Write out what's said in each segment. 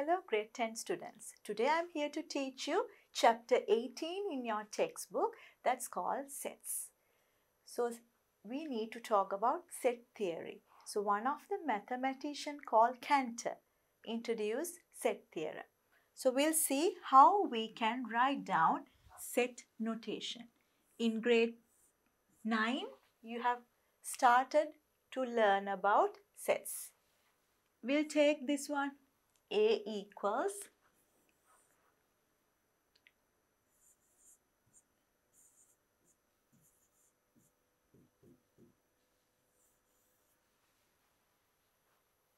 Hello grade 10 students. Today I am here to teach you chapter 18 in your textbook that's called sets. So we need to talk about set theory. So one of the mathematician called Cantor introduced set theorem. So we'll see how we can write down set notation. In grade 9 you have started to learn about sets. We'll take this one a equals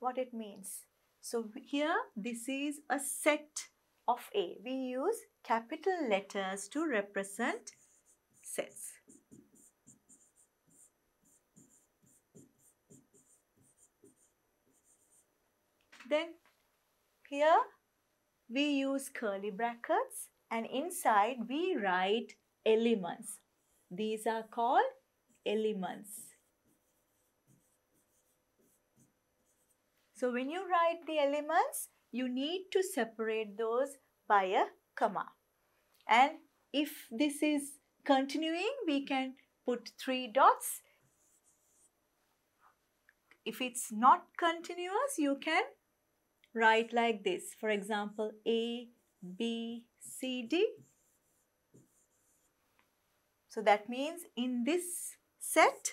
what it means. So here this is a set of A. We use capital letters to represent sets. Then here we use curly brackets and inside we write elements. These are called elements. So when you write the elements, you need to separate those by a comma. And if this is continuing, we can put three dots. If it's not continuous, you can write like this. For example, A, B, C, D. So that means in this set,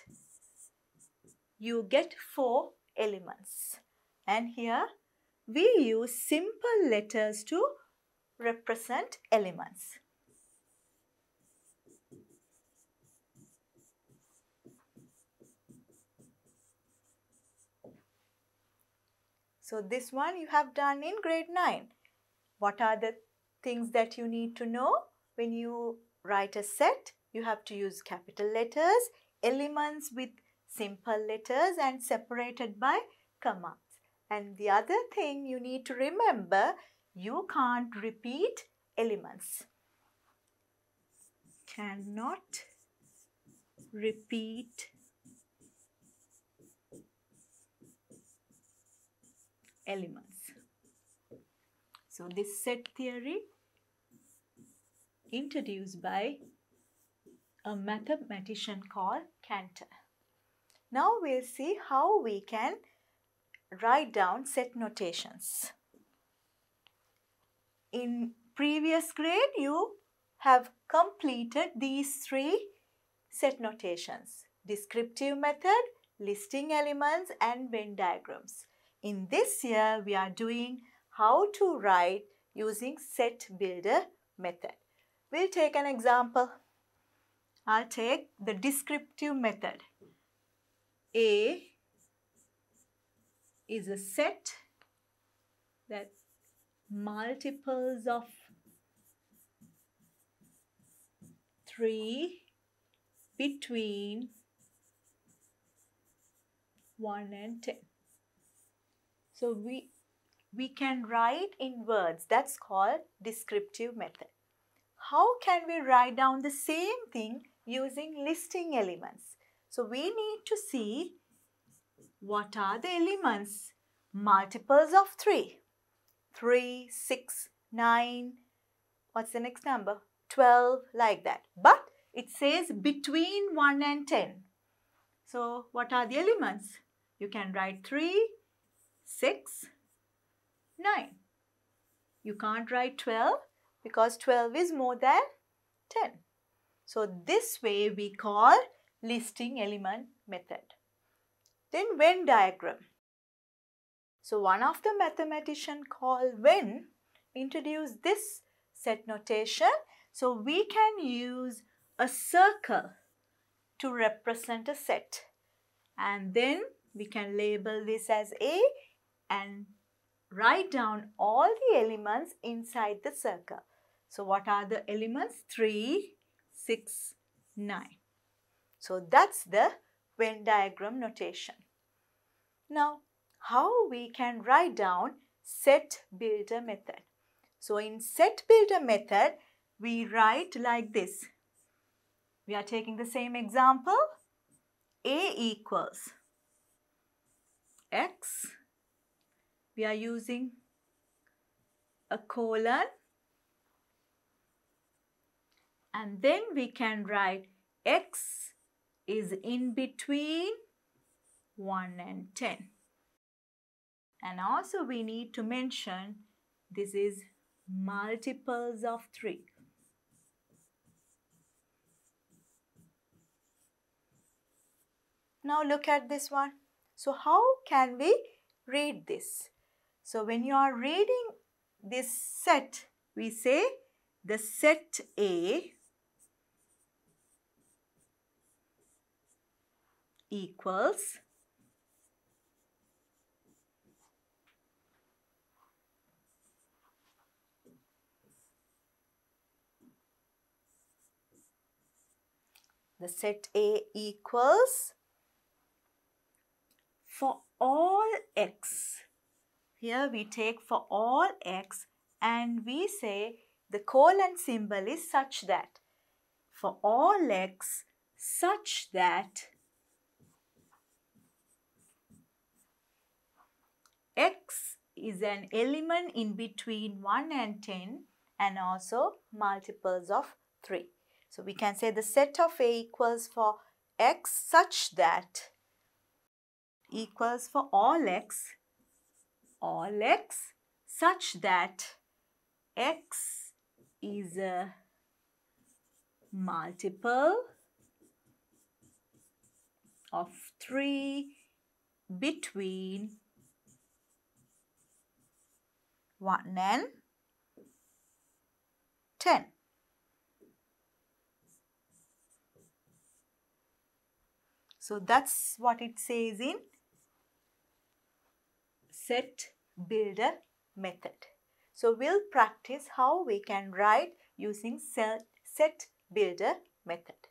you get four elements. And here we use simple letters to represent elements. So this one you have done in grade 9. What are the things that you need to know when you write a set? You have to use capital letters, elements with simple letters and separated by commas. And the other thing you need to remember, you can't repeat elements. Cannot repeat elements. So this set theory introduced by a mathematician called Cantor. Now we'll see how we can write down set notations. In previous grade you have completed these three set notations. Descriptive method, listing elements and Venn diagrams. In this year, we are doing how to write using set builder method. We'll take an example. I'll take the descriptive method. A is a set that multiples of 3 between 1 and 10. So we, we can write in words. That's called descriptive method. How can we write down the same thing using listing elements? So we need to see what are the elements? Multiples of 3. 3, 6, 9, what's the next number? 12, like that. But it says between 1 and 10. So what are the elements? You can write 3, 6, 9. You can't write 12 because 12 is more than 10. So this way we call listing element method. Then Venn diagram. So one of the mathematician called Venn introduced this set notation. So we can use a circle to represent a set. And then we can label this as A and write down all the elements inside the circle. So what are the elements? 3, 6, 9. So that's the Venn diagram notation. Now, how we can write down set builder method. So in set builder method, we write like this. We are taking the same example. A equals x we are using a colon and then we can write x is in between 1 and 10. And also we need to mention this is multiples of 3. Now look at this one. So how can we read this? So when you are reading this set, we say the set A equals the set A equals for all x. Here we take for all x and we say the colon symbol is such that for all x such that x is an element in between 1 and 10 and also multiples of 3. So we can say the set of A equals for x such that equals for all x, all x such that x is a multiple of 3 between 1 and 10. So that's what it says in set builder method. So we'll practice how we can write using set, builder method.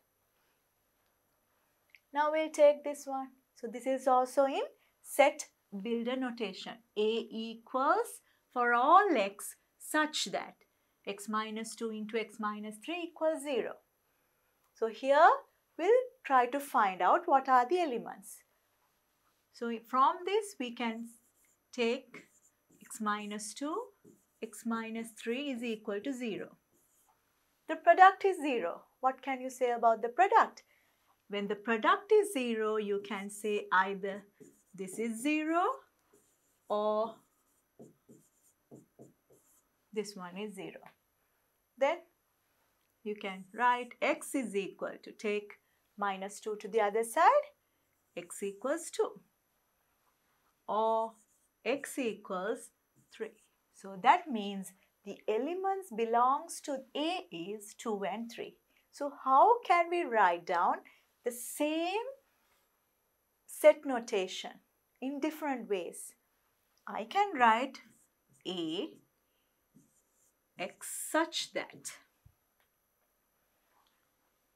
Now we'll take this one. So this is also in set builder notation. A equals for all x such that x minus 2 into x minus 3 equals 0. So here we'll try to find out what are the elements. So from this we can take x minus 2, x minus 3 is equal to 0. The product is 0. What can you say about the product? When the product is 0, you can say either this is 0 or this one is 0. Then you can write x is equal to take minus 2 to the other side, x equals 2 or x equals 3. So that means the elements belongs to A is 2 and 3. So how can we write down the same set notation in different ways? I can write A x such that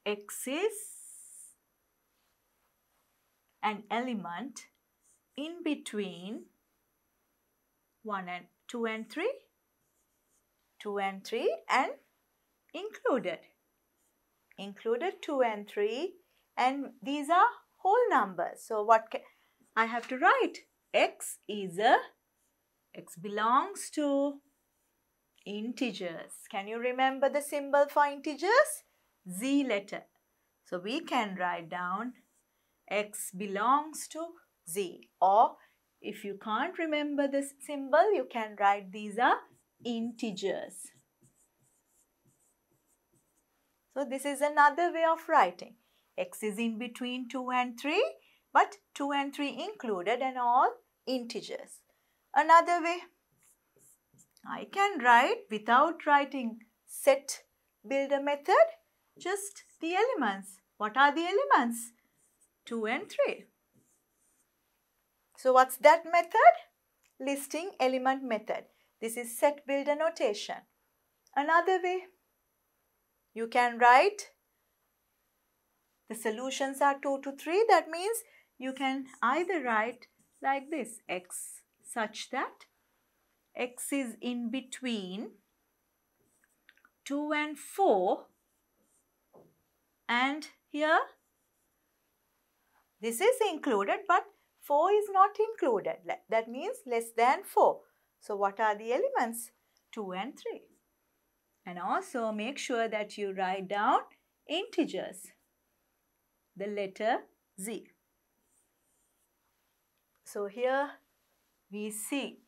x is an element in between 1 and 2 and 3 2 and 3 and included. Included 2 and 3 and these are whole numbers. So what I have to write x is a x belongs to integers. Can you remember the symbol for integers? Z letter. So we can write down x belongs to z or if you can't remember this symbol you can write these are integers. So this is another way of writing. X is in between 2 and 3 but 2 and 3 included and all integers. Another way I can write without writing set builder method just the elements. What are the elements? 2 and 3. So what's that method? Listing element method. This is set builder notation. Another way, you can write the solutions are 2 to 3. That means you can either write like this x such that x is in between 2 and 4 and here this is included but 4 is not included. That means less than 4. So what are the elements? 2 and 3. And also make sure that you write down integers, the letter Z. So here we see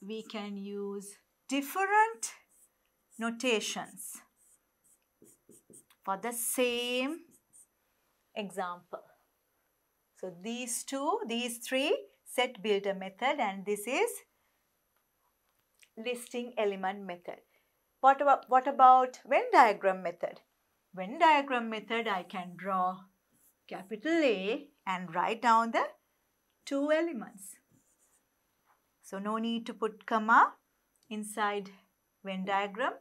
we can use different notations for the same example. So these two, these three set builder method and this is listing element method. What about, what about Venn diagram method? Venn diagram method I can draw capital A and write down the two elements. So no need to put comma inside Venn diagram.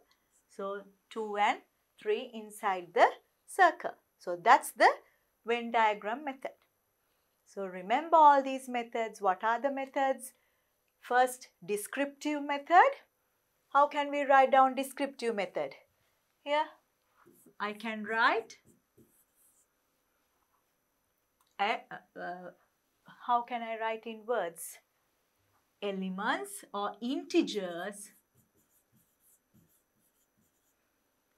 So 2 and 3 inside the circle. So that's the Venn diagram method. So remember all these methods. What are the methods? First, descriptive method. How can we write down descriptive method? Here, I can write uh, uh, how can I write in words? Elements or integers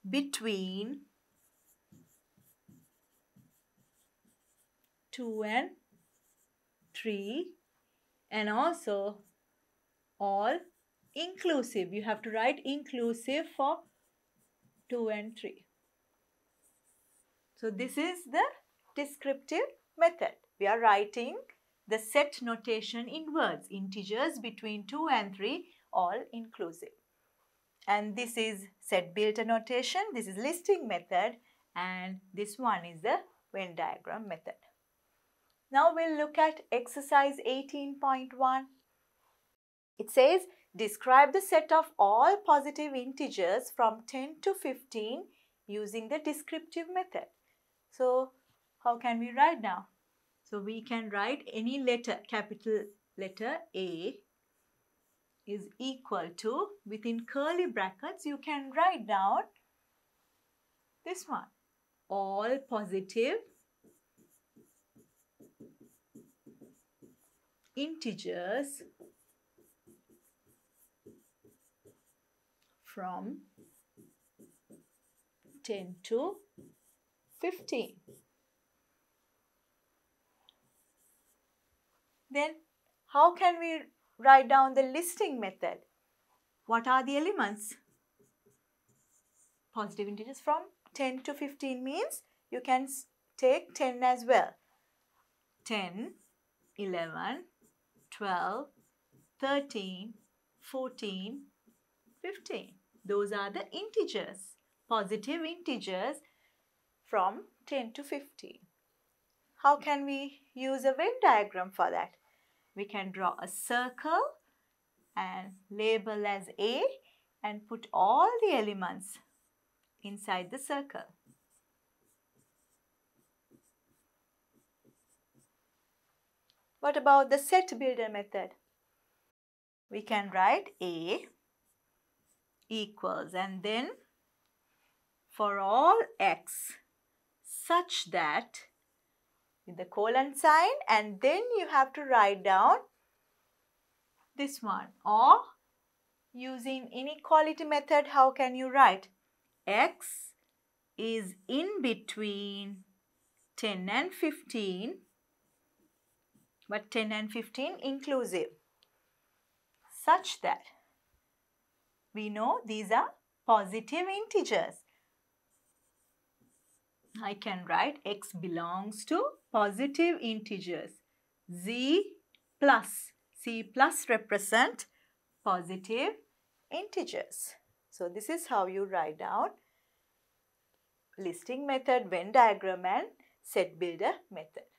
between 2 and 3 and also all inclusive. You have to write inclusive for 2 and 3. So this is the descriptive method. We are writing the set notation in words, integers between 2 and 3 all inclusive. And this is set builder notation, this is listing method and this one is the Venn diagram method. Now we'll look at exercise 18.1. It says describe the set of all positive integers from 10 to 15 using the descriptive method. So how can we write now? So we can write any letter, capital letter A is equal to, within curly brackets, you can write down this one. All positive integers from 10 to 15. Then how can we write down the listing method? What are the elements? Positive integers from 10 to 15 means you can take 10 as well. 10, 11, 12, 13, 14, 15. Those are the integers, positive integers from 10 to 15. How can we use a Venn diagram for that? We can draw a circle and label as A and put all the elements inside the circle. What about the set builder method? We can write A equals and then for all x such that with the colon sign and then you have to write down this one or using inequality method how can you write x is in between 10 and 15 but 10 and 15 inclusive such that we know these are positive integers. I can write x belongs to positive integers. z plus, c plus represent positive integers. So this is how you write down listing method, Venn diagram and set builder method.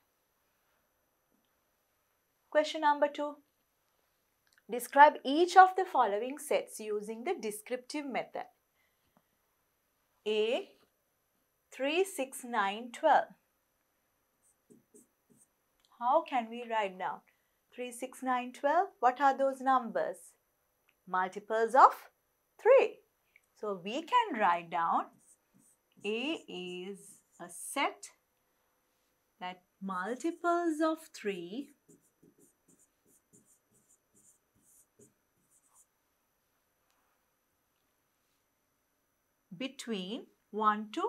Question number two. Describe each of the following sets using the descriptive method. A 3, 6, 9, 12. How can we write down? 3, 6, 9, 12. What are those numbers? Multiples of 3. So we can write down A is a set that multiples of 3 between 1 to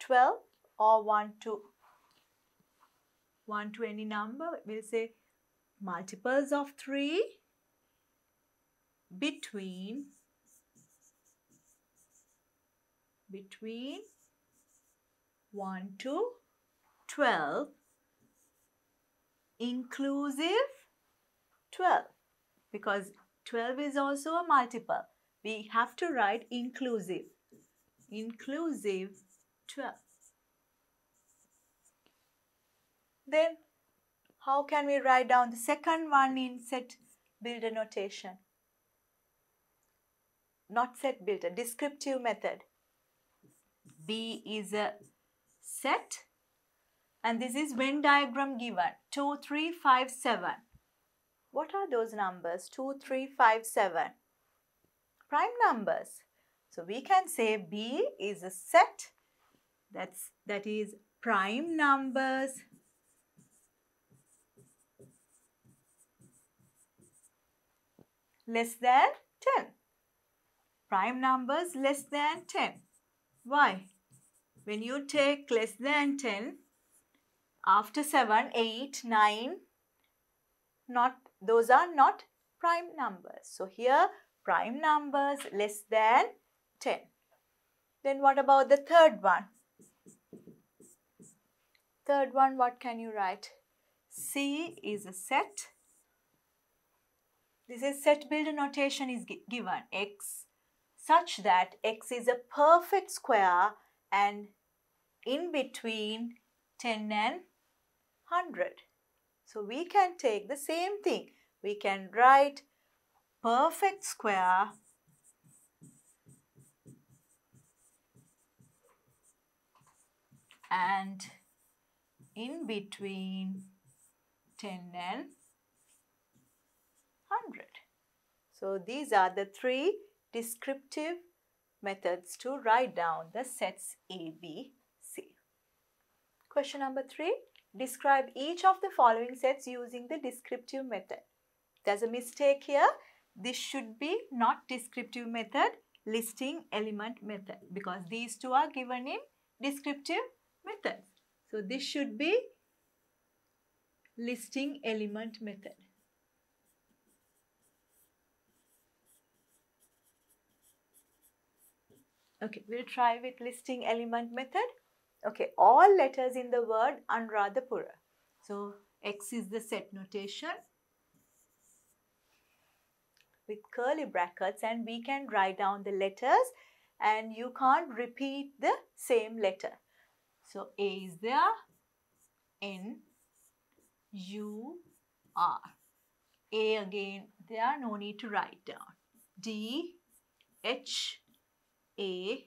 12 or 1 to 1 to any number. We'll say multiples of 3 between between 1 to 12 inclusive 12 because 12 is also a multiple. We have to write inclusive. Inclusive 12. Then how can we write down the second one in set builder notation? Not set builder, descriptive method. B is a set and this is Venn diagram given 2, 3, 5, 7. What are those numbers? 2, 3, 5, 7. Prime numbers. So we can say B is a set that's that is prime numbers less than 10. Prime numbers less than 10. Why? When you take less than 10, after 7, 8, 9, not, those are not prime numbers. So here prime numbers less than 10. Then what about the third one? Third one, what can you write? C is a set this is set builder notation is given x such that x is a perfect square and in between 10 and 100. So we can take the same thing. We can write perfect square and in between 10 and 100. So these are the three descriptive methods to write down the sets A, B, C. Question number 3. Describe each of the following sets using the descriptive method. There's a mistake here. This should be not descriptive method, listing element method because these two are given in descriptive method. So this should be listing element method. Okay, we'll try with listing element method. Okay, all letters in the word Anuradhapura. So, X is the set notation with curly brackets and we can write down the letters and you can't repeat the same letter. So, A is there, N, U, R. A again, there, are no need to write down. D, H, a,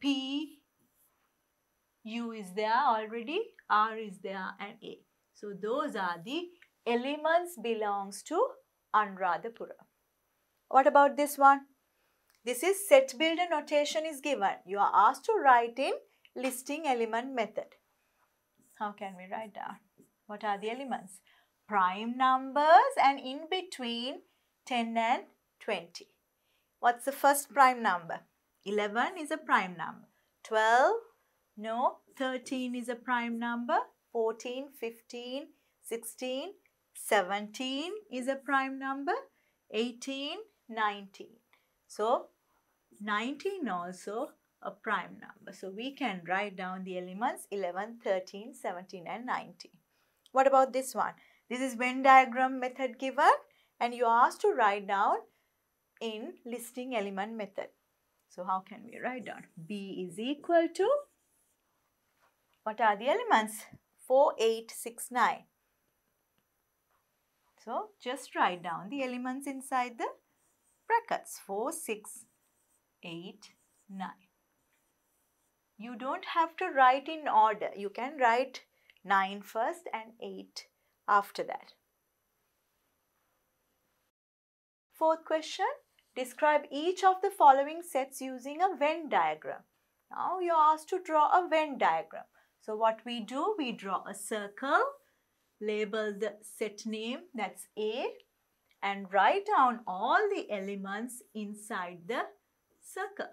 P, U is there already, R is there and A. So those are the elements belongs to Anuradhapura. What about this one? This is set builder notation is given. You are asked to write in listing element method. How can we write down? What are the elements? Prime numbers and in between 10 and 20. What's the first prime number? 11 is a prime number. 12, no. 13 is a prime number. 14, 15, 16, 17 is a prime number. 18, 19. So, 19 also a prime number. So, we can write down the elements 11, 13, 17 and 19. What about this one? This is Venn diagram method given and you are asked to write down in listing element method. So how can we write down? B is equal to, what are the elements? 4, 8, 6, 9. So just write down the elements inside the brackets. 4, 6, 8, 9. You don't have to write in order. You can write 9 first and 8 after that. Fourth question. Describe each of the following sets using a Venn diagram. Now you're asked to draw a Venn diagram. So what we do, we draw a circle, label the set name, that's A, and write down all the elements inside the circle.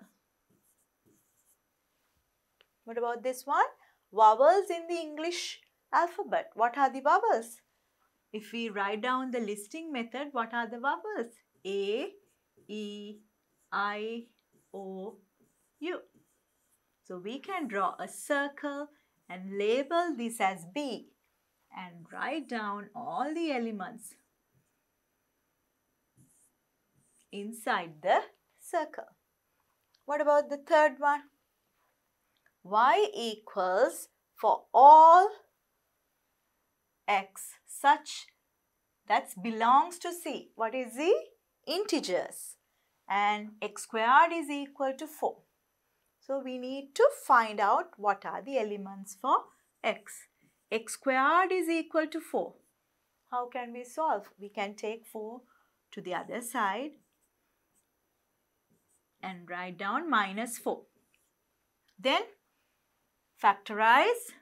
What about this one? Vowels in the English alphabet. What are the vowels? If we write down the listing method, what are the vowels? A, E, I, O, U. So we can draw a circle and label this as B and write down all the elements inside the circle. What about the third one? y equals for all x such that belongs to C. What is the integers? And x squared is equal to 4. So we need to find out what are the elements for x. x squared is equal to 4. How can we solve? We can take 4 to the other side and write down minus 4. Then factorize.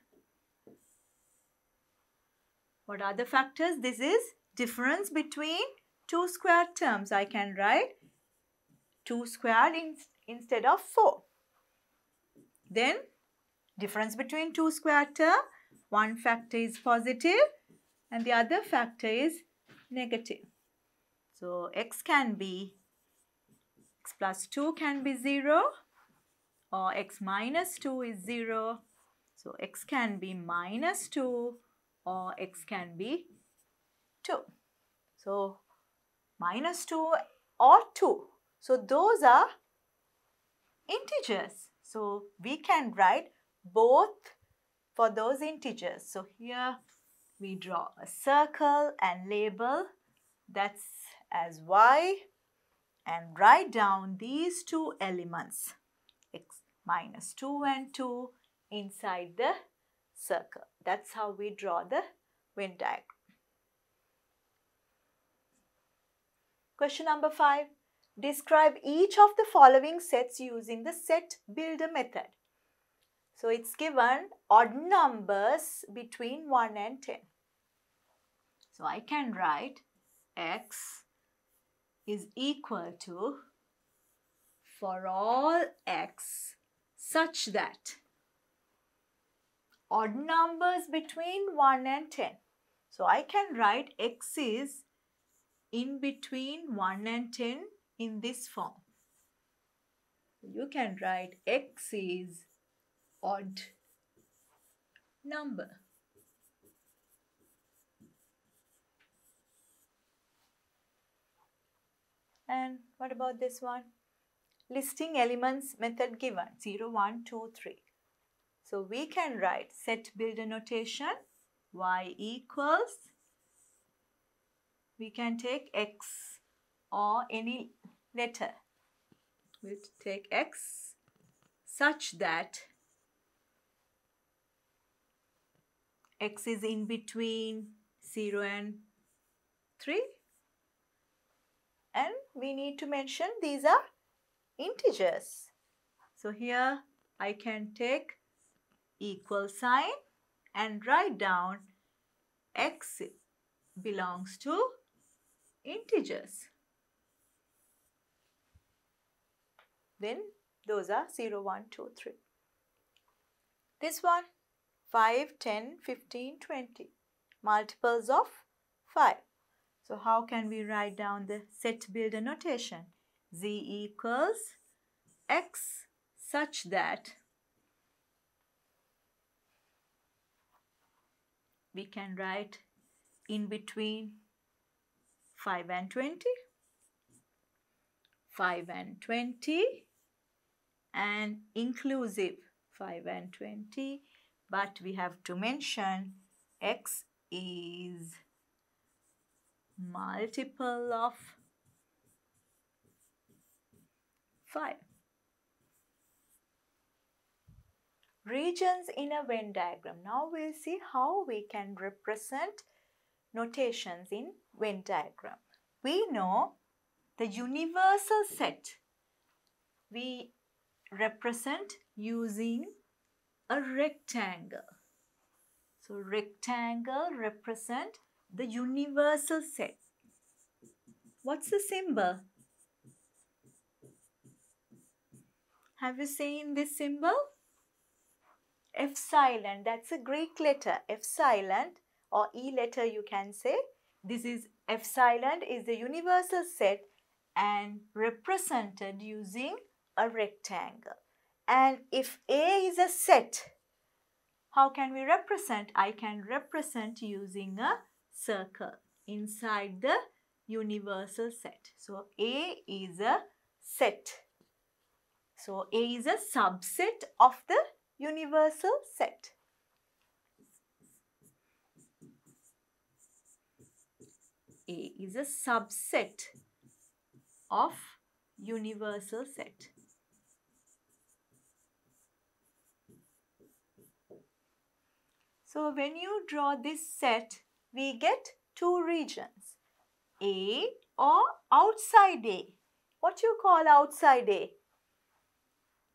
What are the factors? This is difference between two squared terms. I can write 2 squared in, instead of 4. Then difference between two squared term, one factor is positive and the other factor is negative. So x can be, x plus 2 can be 0 or x minus 2 is 0. So x can be minus 2 or x can be 2. So minus 2 or 2. So those are integers. So we can write both for those integers. So here we draw a circle and label that's as y and write down these two elements x minus 2 and 2 inside the circle. That's how we draw the Venn diagram. Question number 5. Describe each of the following sets using the set builder method. So it's given odd numbers between 1 and 10. So I can write x is equal to for all x such that odd numbers between 1 and 10. So I can write x is in between 1 and 10 in this form. You can write x is odd number. And what about this one? Listing elements method given 0, 1, 2, 3. So we can write set builder notation y equals we can take x or any letter. We'll take x such that x is in between 0 and 3 and we need to mention these are integers. So here I can take equal sign and write down x belongs to integers. Then those are 0, 1, 2, 3. This one 5, 10, 15, 20. Multiples of 5. So how can we write down the set builder notation? Z equals X such that we can write in between 5 and 20, 5 and 20 and inclusive 5 and 20 but we have to mention x is multiple of 5. Regions in a Venn diagram. Now we'll see how we can represent notations in Venn diagram. We know the universal set we represent using a rectangle. So rectangle represent the universal set. What's the symbol? Have you seen this symbol? epsilon, that's a Greek letter. epsilon or E letter you can say. This is epsilon is the universal set and represented using a rectangle. And if A is a set, how can we represent? I can represent using a circle inside the universal set. So A is a set. So A is a subset of the universal set. A is a subset of universal set. So when you draw this set, we get two regions, A or outside A. What you call outside A?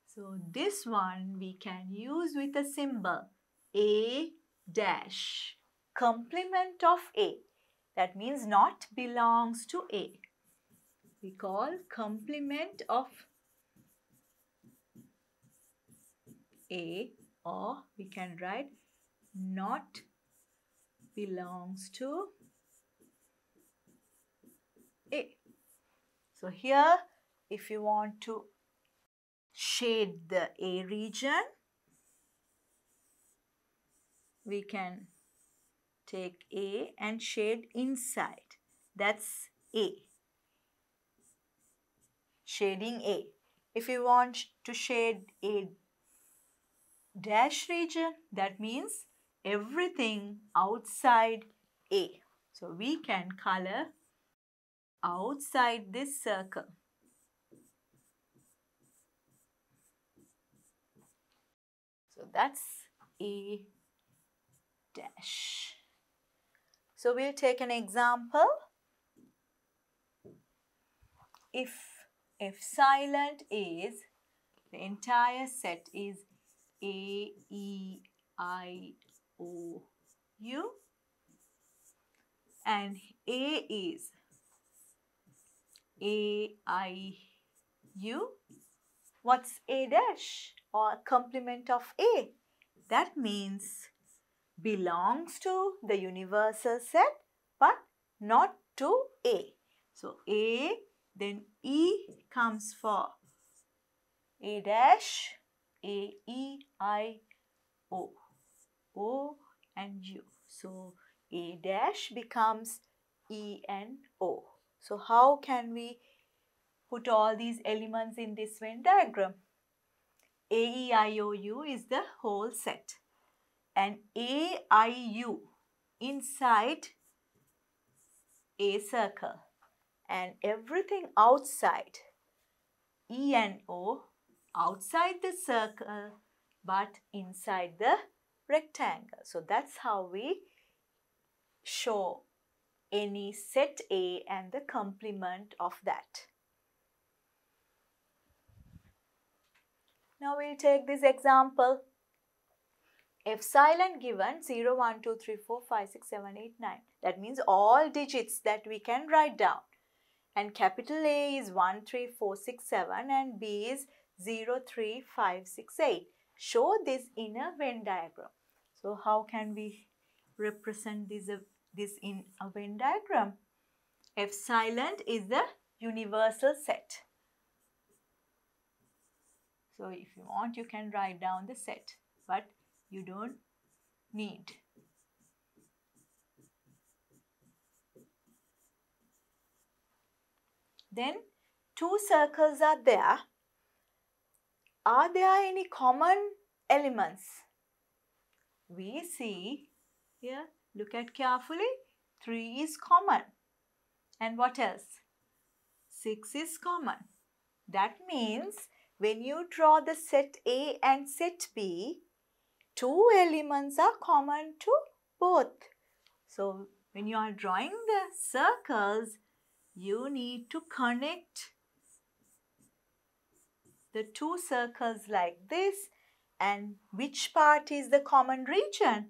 So this one we can use with a symbol A dash, complement of A. That means not belongs to A. We call complement of A or we can write not belongs to A. So here if you want to shade the A region, we can take A and shade inside. That's A. Shading A. If you want to shade A dash region, that means everything outside A. So we can color outside this circle. So that's A dash. So we'll take an example. If epsilon is, the entire set is A, E, I, O, U and A is A, I, U. What's A dash or complement of A? That means belongs to the universal set but not to A. So A then E comes for A dash, A, E, I, O. O and U. So A dash becomes E and O. So how can we put all these elements in this Venn diagram? A, E, I, O, U is the whole set and A, I, U inside a circle and everything outside E and O outside the circle but inside the rectangle. So that's how we show any set A and the complement of that. Now we'll take this example. Silent given 0, 1, 2, 3, 4, 5, 6, 7, 8, 9. That means all digits that we can write down. And capital A is 1, 3, 4, 6, 7 and B is 0, 3, 5, 6, 8. Show this in a Venn diagram. So how can we represent this, uh, this in a Venn diagram? epsilon is the universal set. So if you want you can write down the set but you don't need. Then two circles are there. Are there any common elements? We see here, look at carefully, 3 is common. And what else? 6 is common. That means when you draw the set A and set B, two elements are common to both. So when you are drawing the circles, you need to connect the two circles like this and which part is the common region?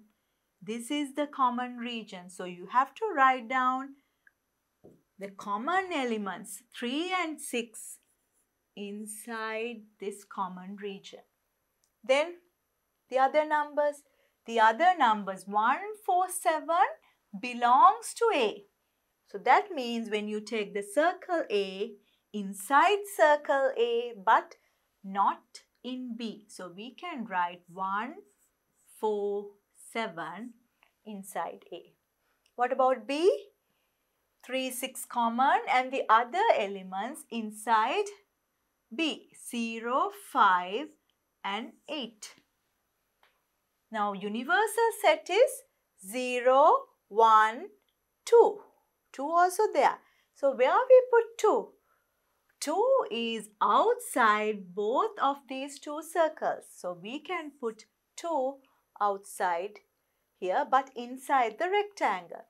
This is the common region. So you have to write down the common elements 3 and 6 inside this common region. Then the other numbers, the other numbers 1, 4, 7 belongs to A. So that means when you take the circle A, inside circle A but not in B. So we can write 1, 4, 7 inside A. What about B? 3, 6 common and the other elements inside B. 0, 5 and 8. Now universal set is 0, 1, 2. 2 also there. So where we put 2? 2 is outside both of these two circles. So we can put 2 outside here but inside the rectangle.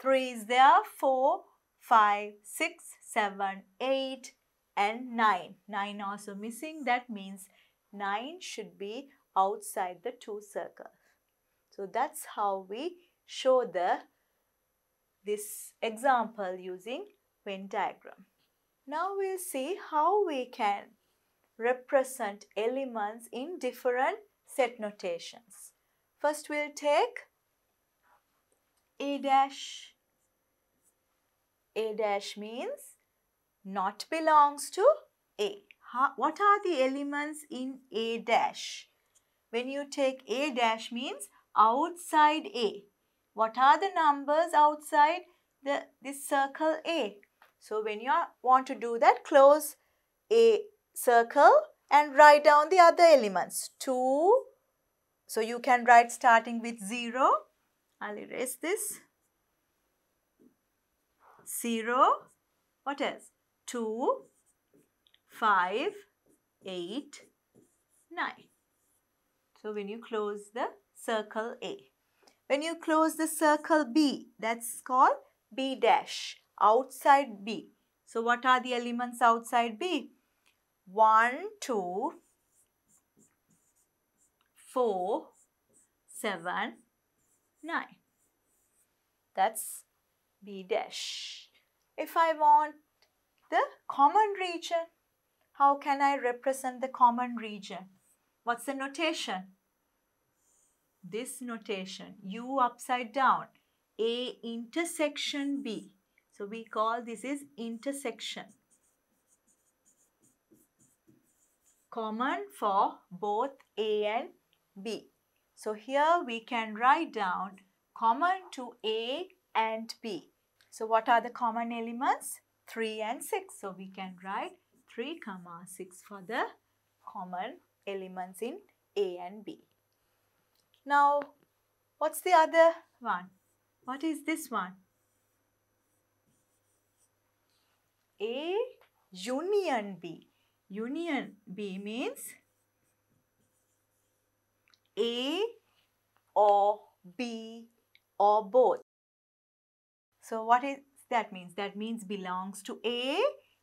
3 is there, 4, 5, 6, 7, 8 and 9. 9 also missing. That means 9 should be outside the two circles. So that's how we show the this example using Venn diagram. Now we'll see how we can represent elements in different set notations. First we'll take A dash. A dash means not belongs to A. what are the elements in A dash? When you take A dash means outside A. What are the numbers outside the this circle A? So when you want to do that, close a circle and write down the other elements. 2. So you can write starting with 0. I'll erase this. 0. What else? 2, 5, 8, 9. So when you close the circle A. When you close the circle B, that's called B dash outside B. So what are the elements outside B? 1, 2, 4, 7, 9. That's B dash. If I want the common region, how can I represent the common region? What's the notation? This notation, U upside down, A intersection B. So we call this is intersection. Common for both A and B. So here we can write down common to A and B. So what are the common elements? 3 and 6. So we can write 3 comma 6 for the common elements in A and B. Now what's the other one? What is this one? A union B. Union B means A or B or both. So what is that means? That means belongs to A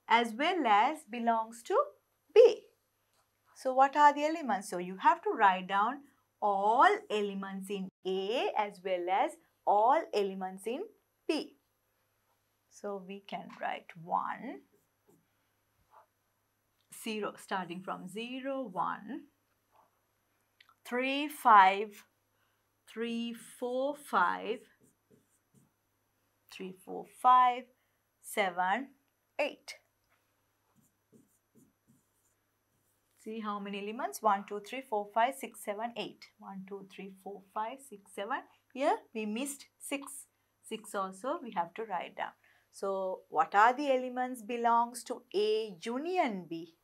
as well as belongs to B. So what are the elements? So you have to write down all elements in A as well as all elements in B. So we can write 1, 0, starting from 0, 1, 3, 5, 3, 4, 5, 3, 4, 5, 7, 8. See how many elements? 1, 2, 3, 4, 5, 6, 7, 8. 1, 2, 3, 4, 5, 6, 7. Here we missed 6. 6 also we have to write down. So what are the elements belongs to A union B?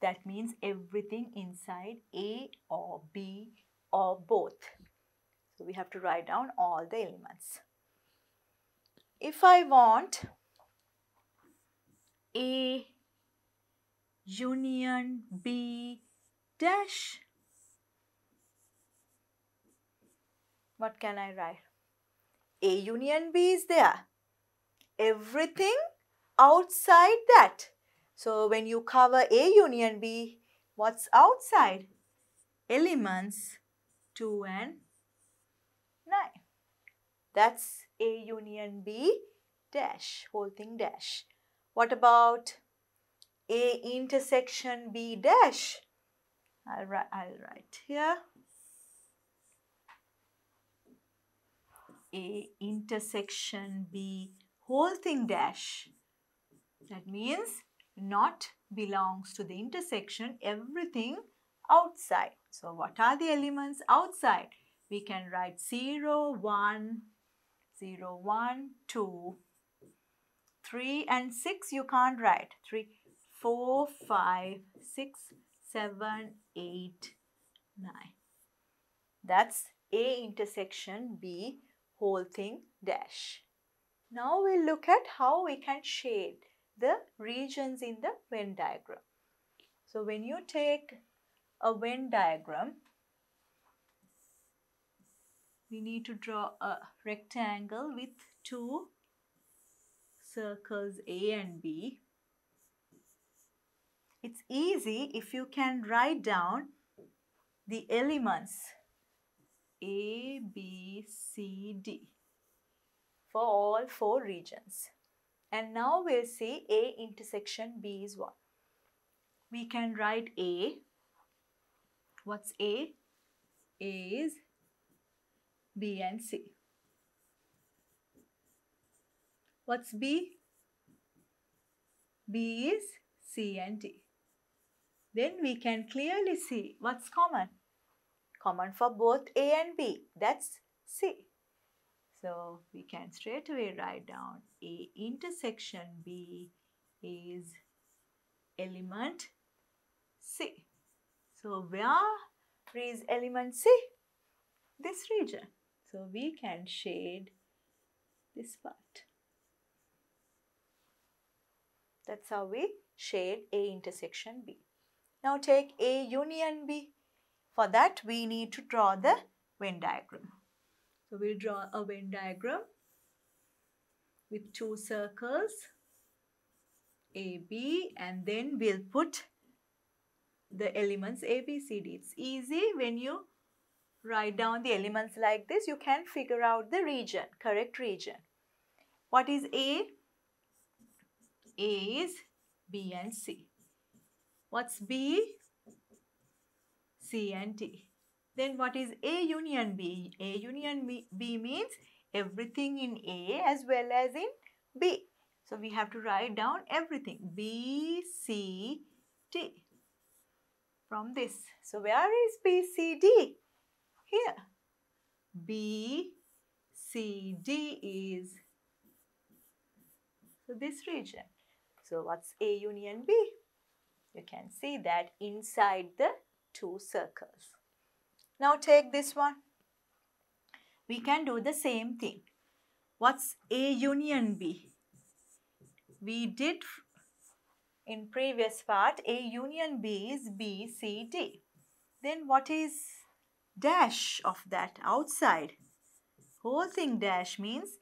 That means everything inside A or B or both. So we have to write down all the elements. If I want A union B dash, what can I write? A union B is there everything outside that. So when you cover A union B, what's outside? Elements 2 and 9. That's A union B dash, whole thing dash. What about A intersection B dash. I'll write, I'll write here. A intersection B whole thing dash. That means not belongs to the intersection, everything outside. So what are the elements outside? We can write 0, 1, 0, 1, 2, 3 and 6 you can't write. 3, 4, 5, 6, 7, 8, 9. That's A intersection B whole thing dash. Now we'll look at how we can shade the regions in the Venn diagram. So when you take a Venn diagram, we need to draw a rectangle with two circles A and B. It's easy if you can write down the elements A, B, C, D for all four regions. And now we'll see A intersection B is what? We can write A. What's A? A is B and C. What's B? B is C and D. Then we can clearly see what's common. Common for both A and B. That's C. So we can straight away write down A intersection B is element C. So where is element C? This region. So we can shade this part. That's how we shade A intersection B. Now take A union B. For that we need to draw the Venn diagram. So we'll draw a Venn diagram with two circles AB and then we'll put the elements A, B, C, D. It's easy when you write down the elements like this, you can figure out the region, correct region. What is A? A is B and C. What's B? C and D. Then what is A union B? A union B means everything in A as well as in B. So we have to write down everything. B, C, D. From this. So where is B, C, D? Here. B, C, D is so this region. So what's A union B? You can see that inside the two circles. Now take this one. We can do the same thing. What's A union B? We did in previous part A union B is B, C, D. Then what is dash of that outside? Whole thing dash means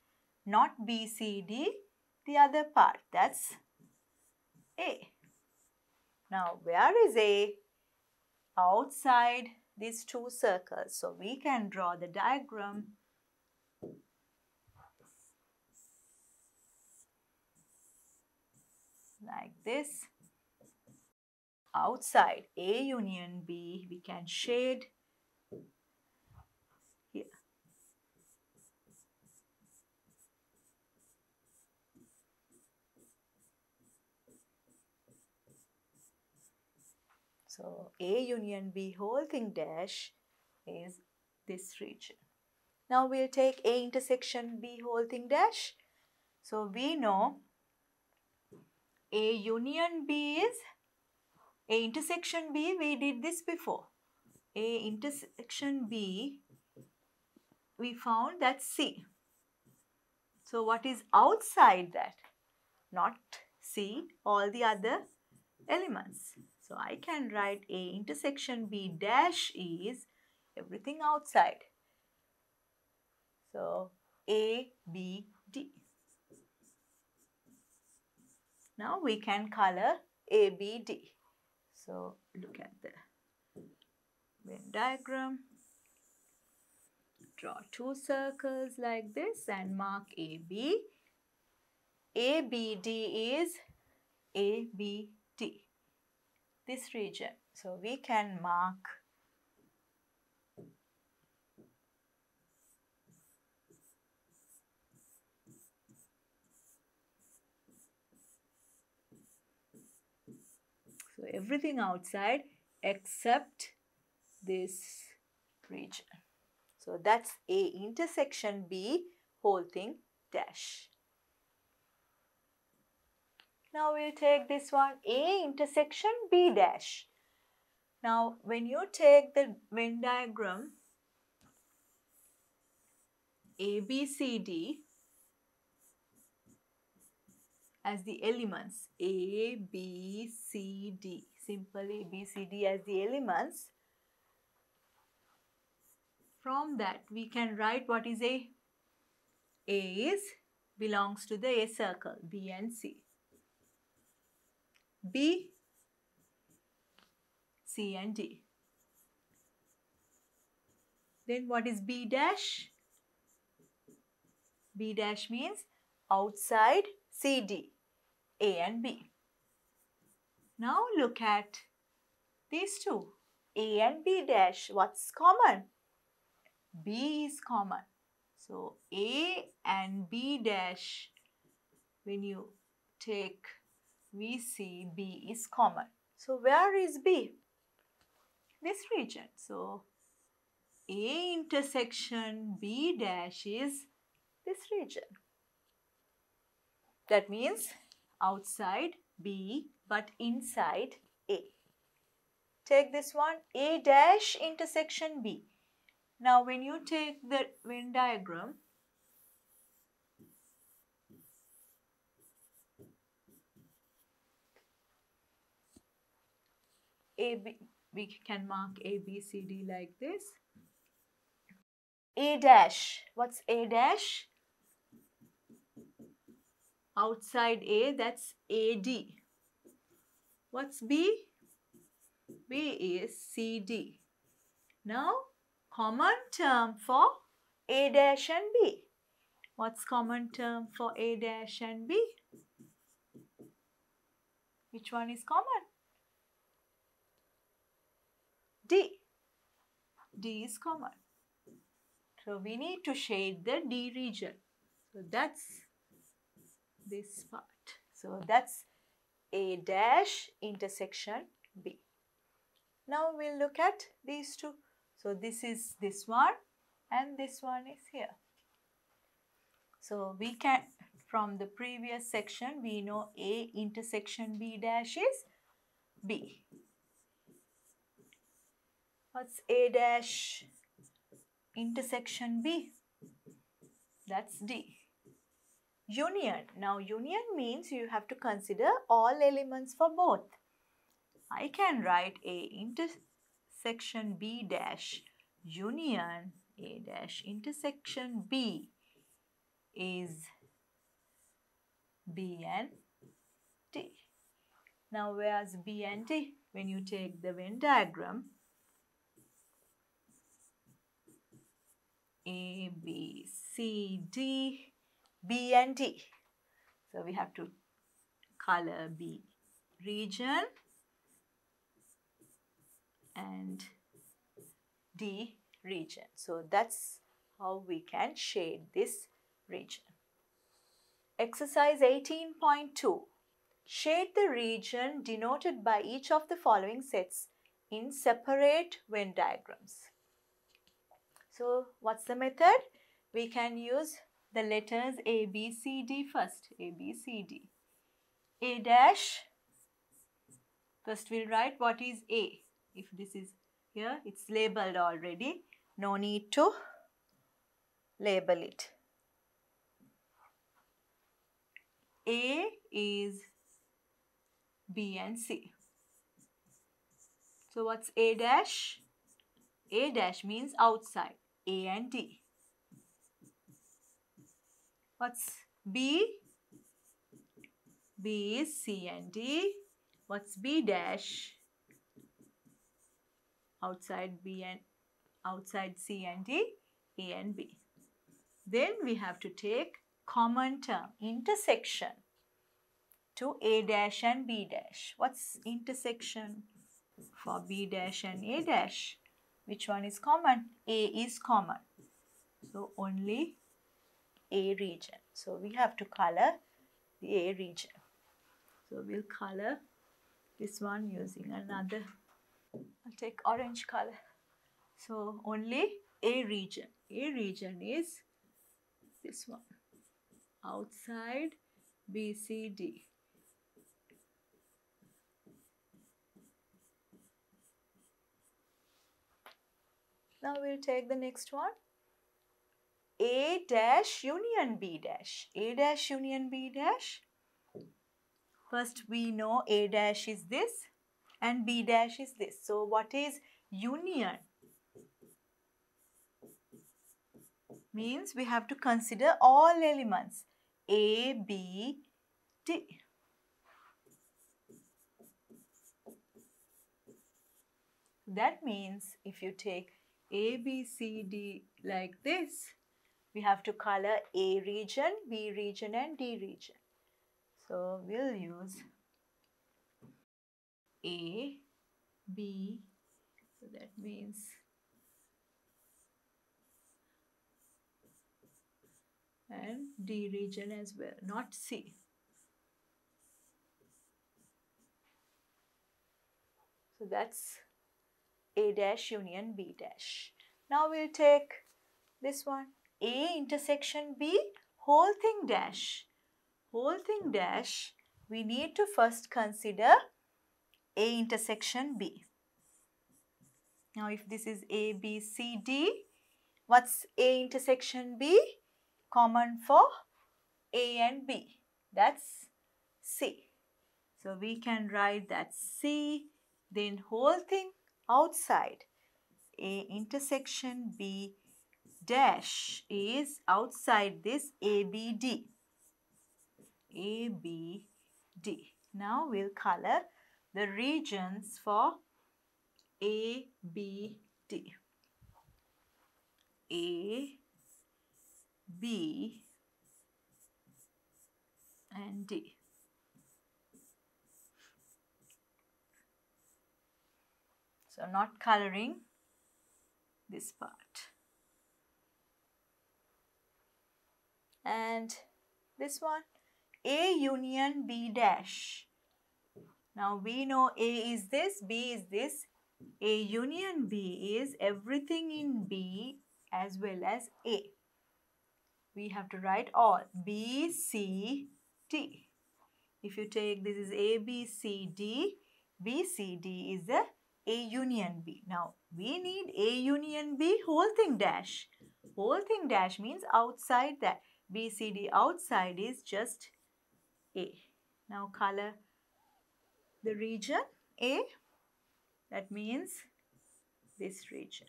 not B, C, D, the other part. That's A. Now where is A? Outside these two circles. So we can draw the diagram like this. Outside A union B, we can shade here. So A union B whole thing dash is this region. Now we'll take A intersection B whole thing dash. So we know A union B is A intersection B we did this before. A intersection B we found that C. So what is outside that? Not C, all the other elements. So I can write A intersection B dash is everything outside. So A, B, D. Now we can color A, B, D. So look at the Venn diagram. Draw two circles like this and mark A, B. A, B, D is A, B. This region. So we can mark So everything outside except this region. So that's A intersection B whole thing dash. Now we'll take this one A intersection B dash. Now when you take the Venn diagram ABCD as the elements A, B, C, D. Simple A, B, C, D as the elements. From that we can write what is A. A is belongs to the A circle B and C. B, C and D. Then what is B dash? B dash means outside CD, A and B. Now look at these two, A and B dash. What's common? B is common. So A and B dash, when you take we see B is common. So where is B? This region. So A intersection B dash is this region. That means outside B but inside A. Take this one A dash intersection B. Now when you take the Venn diagram, A, B, we can mark A, B, C, D like this. A dash, what's A dash? Outside A, that's AD. What's B? B is CD. Now, common term for A dash and B. What's common term for A dash and B? Which one is common? D. D is common. So we need to shade the D region. So that's this part. So that's A dash intersection B. Now we'll look at these two. So this is this one and this one is here. So we can, from the previous section, we know A intersection B dash is B. What's A dash intersection B? That's D. Union. Now union means you have to consider all elements for both. I can write A intersection B dash union A dash intersection B is B and D. Now where's B and T? When you take the Venn diagram, A, B, C, D, B and D. So we have to color B region and D region. So that's how we can shade this region. Exercise 18.2. Shade the region denoted by each of the following sets in separate Venn diagrams. So what's the method? We can use the letters A, B, C, D first. A, B, C, D. A dash. First we'll write what is A. If this is here, it's labeled already. No need to label it. A is B and C. So what's A dash? A dash means outside. A and D. What's B? B is C and D. What's B dash? Outside B and outside C and D, A and B. Then we have to take common term, intersection to A dash and B dash. What's intersection for B dash and A dash? Which one is common? A is common. So only A region. So we have to color the A region. So we'll color this one using another, I'll take orange color. So only A region. A region is this one, outside BCD. Now we'll take the next one. A dash union B dash. A dash union B dash. First we know A dash is this and B dash is this. So what is union? Means we have to consider all elements A, B, D. That means if you take A, B, C, D like this, we have to color A region, B region and D region. So we'll use A, B, so that means and D region as well, not C. So that's A dash union B dash. Now we'll take this one A intersection B whole thing dash. Whole thing dash we need to first consider A intersection B. Now if this is A, B, C, D, what's A intersection B? common for A and B. That's C. So we can write that C, then whole thing outside. A intersection B dash is outside this ABD. ABD. Now we'll color the regions for ABD. A B and D. So not coloring this part. And this one A union B dash. Now we know A is this, B is this. A union B is everything in B as well as A we have to write all B, C, D. If you take this is A, B, C, D, B, C, D is the A union B. Now, we need A union B whole thing dash. Whole thing dash means outside that. B, C, D outside is just A. Now, color the region A. That means this region.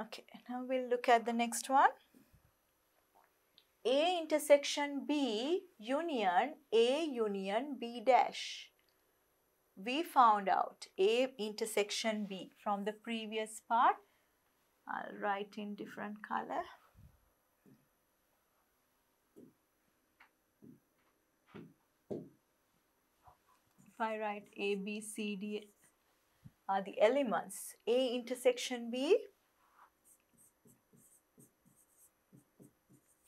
Okay, now we'll look at the next one. A intersection B union A union B dash. We found out A intersection B from the previous part. I'll write in different color. If I write A, B, C, D are the elements. A intersection B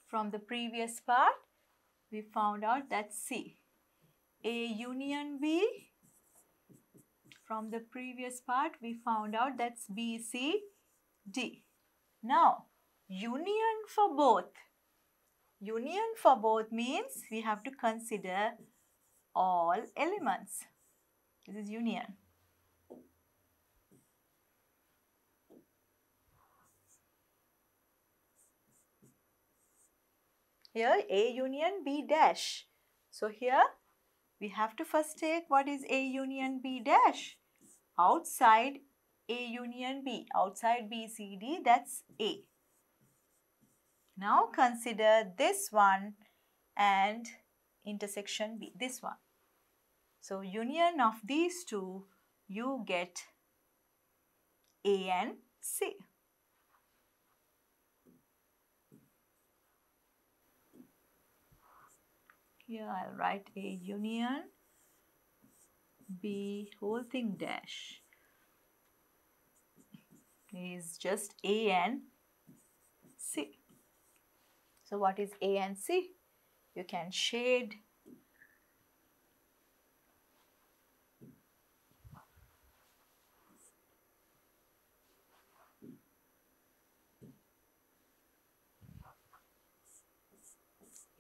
from the previous part, we found out that C. A union B, from the previous part, we found out that's B, C, D. Now, union for both. Union for both means we have to consider all elements. This is union. Here A union B dash. So here we have to first take what is A union B dash. Outside A union B, outside BCD that's A. Now consider this one and intersection B, this one. So union of these two you get A and C. here I'll write A union B whole thing dash is just A and C. So what is A and C? You can shade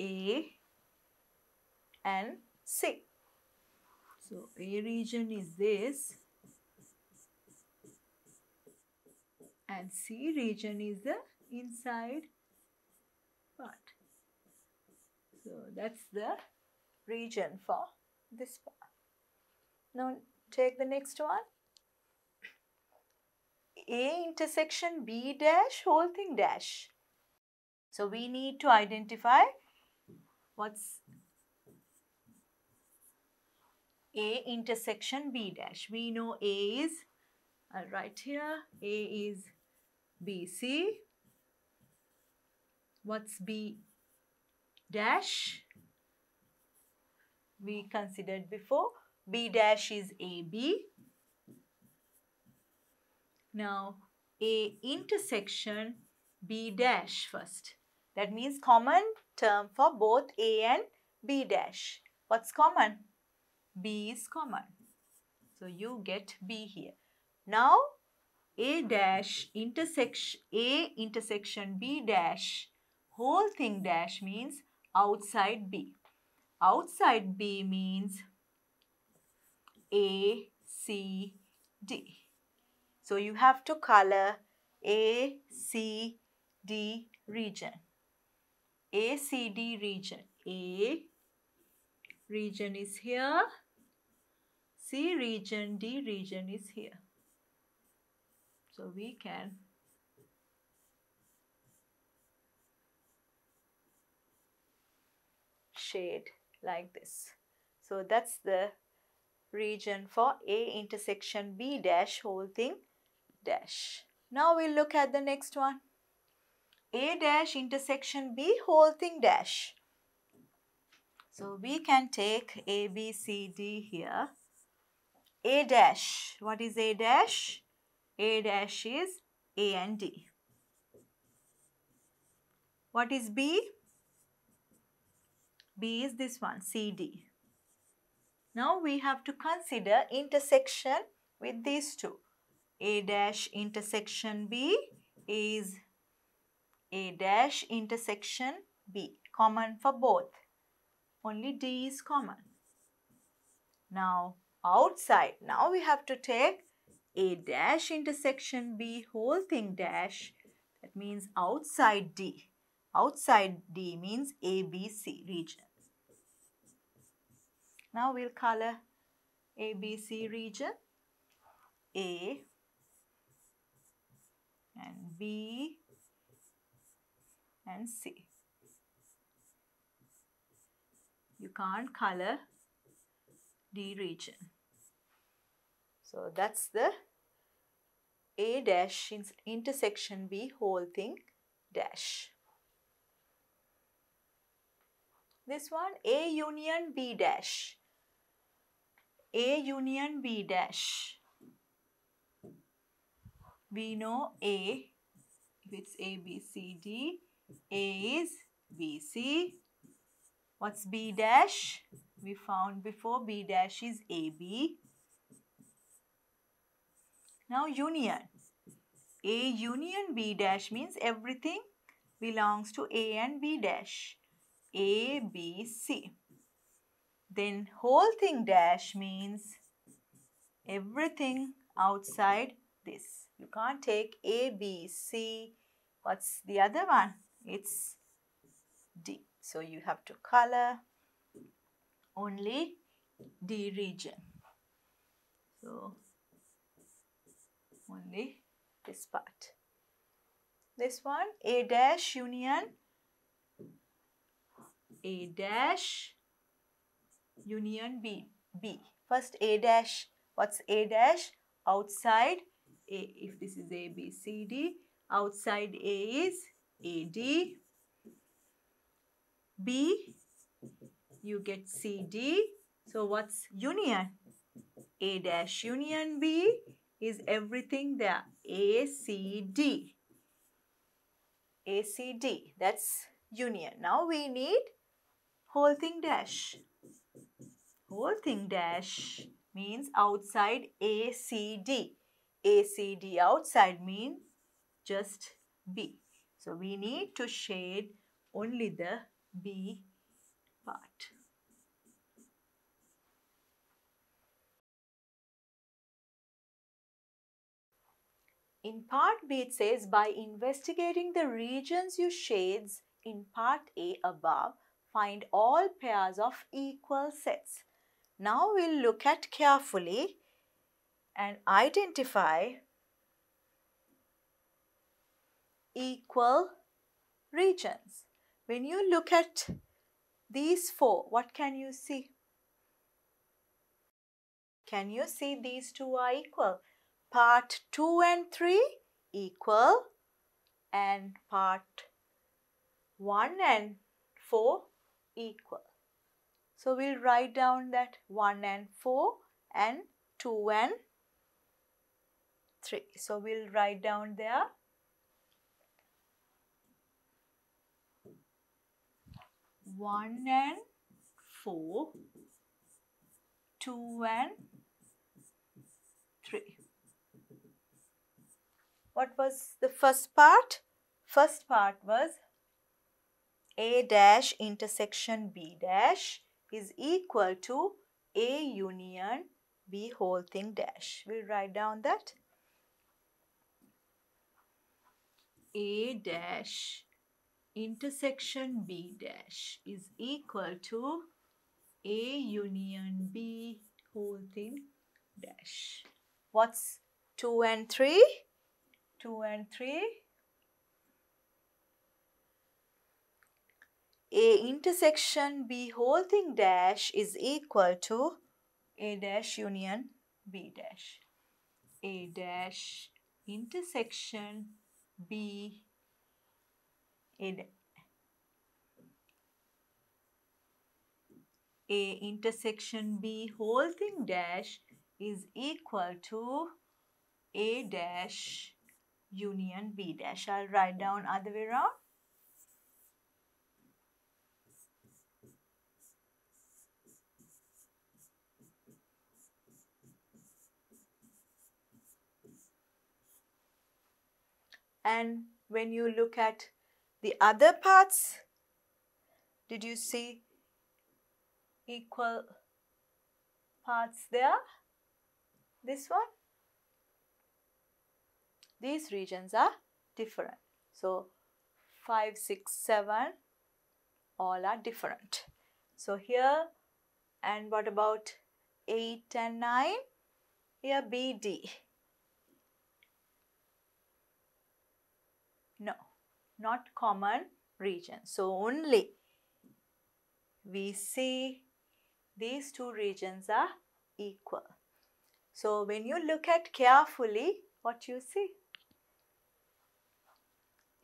A and C. So A region is this and C region is the inside part. So that's the region for this part. Now take the next one. A intersection B dash whole thing dash. So we need to identify what's A intersection B dash. We know A is, uh, I'll write here, A is BC. What's B dash? We considered before. B dash is AB. Now, A intersection B dash first. That means common term for both A and B dash. What's common? B is common. So you get B here. Now A dash intersection A intersection B dash whole thing dash means outside B. Outside B means A, C, D. So you have to color A, C, D region. A, C, D region. A region is here. C region, D region is here. So we can shade like this. So that's the region for A intersection B dash whole thing dash. Now we'll look at the next one. A dash intersection B whole thing dash. So we can take A, B, C, D here. A dash, what is A dash? A dash is A and D. What is B? B is this one, CD. Now we have to consider intersection with these two. A dash intersection B is A dash intersection B, common for both. Only D is common. Now outside, now we have to take A dash intersection B whole thing dash. That means outside D. Outside D means ABC region. Now we'll color ABC region A and B and C. You can't color D region. So that's the A dash intersection B whole thing dash. This one A union B dash. A union B dash. We know A, if it's A, B, C, D, A is BC. What's B dash? We found before B dash is AB. Now union. A union B dash means everything belongs to A and B dash. A, B, C. Then whole thing dash means everything outside this. You can't take A, B, C. What's the other one? It's D. So you have to color only D region. So only this part. This one A dash union A dash union B. B. First A dash. What's A dash? Outside A. If this is A, B, C, D. Outside A is A, D. B you get CD. So what's union? A dash union B is everything there. A, C, D. A, C, D. That's union. Now we need whole thing dash. Whole thing dash means outside A, C, D. A, C, D outside means just B. So we need to shade only the B part. In part B it says by investigating the regions you shades in part A above find all pairs of equal sets. Now we'll look at carefully and identify equal regions. When you look at these four, what can you see? Can you see these two are equal? Part 2 and 3 equal and part 1 and 4 equal. So we'll write down that 1 and 4 and 2 and 3. So we'll write down there one and four, two and three. What was the first part? First part was A dash intersection B dash is equal to A union B whole thing dash. We'll write down that. A dash intersection B dash is equal to A union B whole thing dash. What's 2 and 3? 2 and 3. A intersection B whole thing dash is equal to A dash union B dash. A dash intersection B A, A intersection B whole thing dash is equal to A dash union B dash. I'll write down other way around. And when you look at the other parts, did you see equal parts there? This one? These regions are different. So 5, 6, 7 all are different. So here and what about 8 and 9? Here BD. No, not common region. So only we see these two regions are equal. So when you look at carefully, what you see?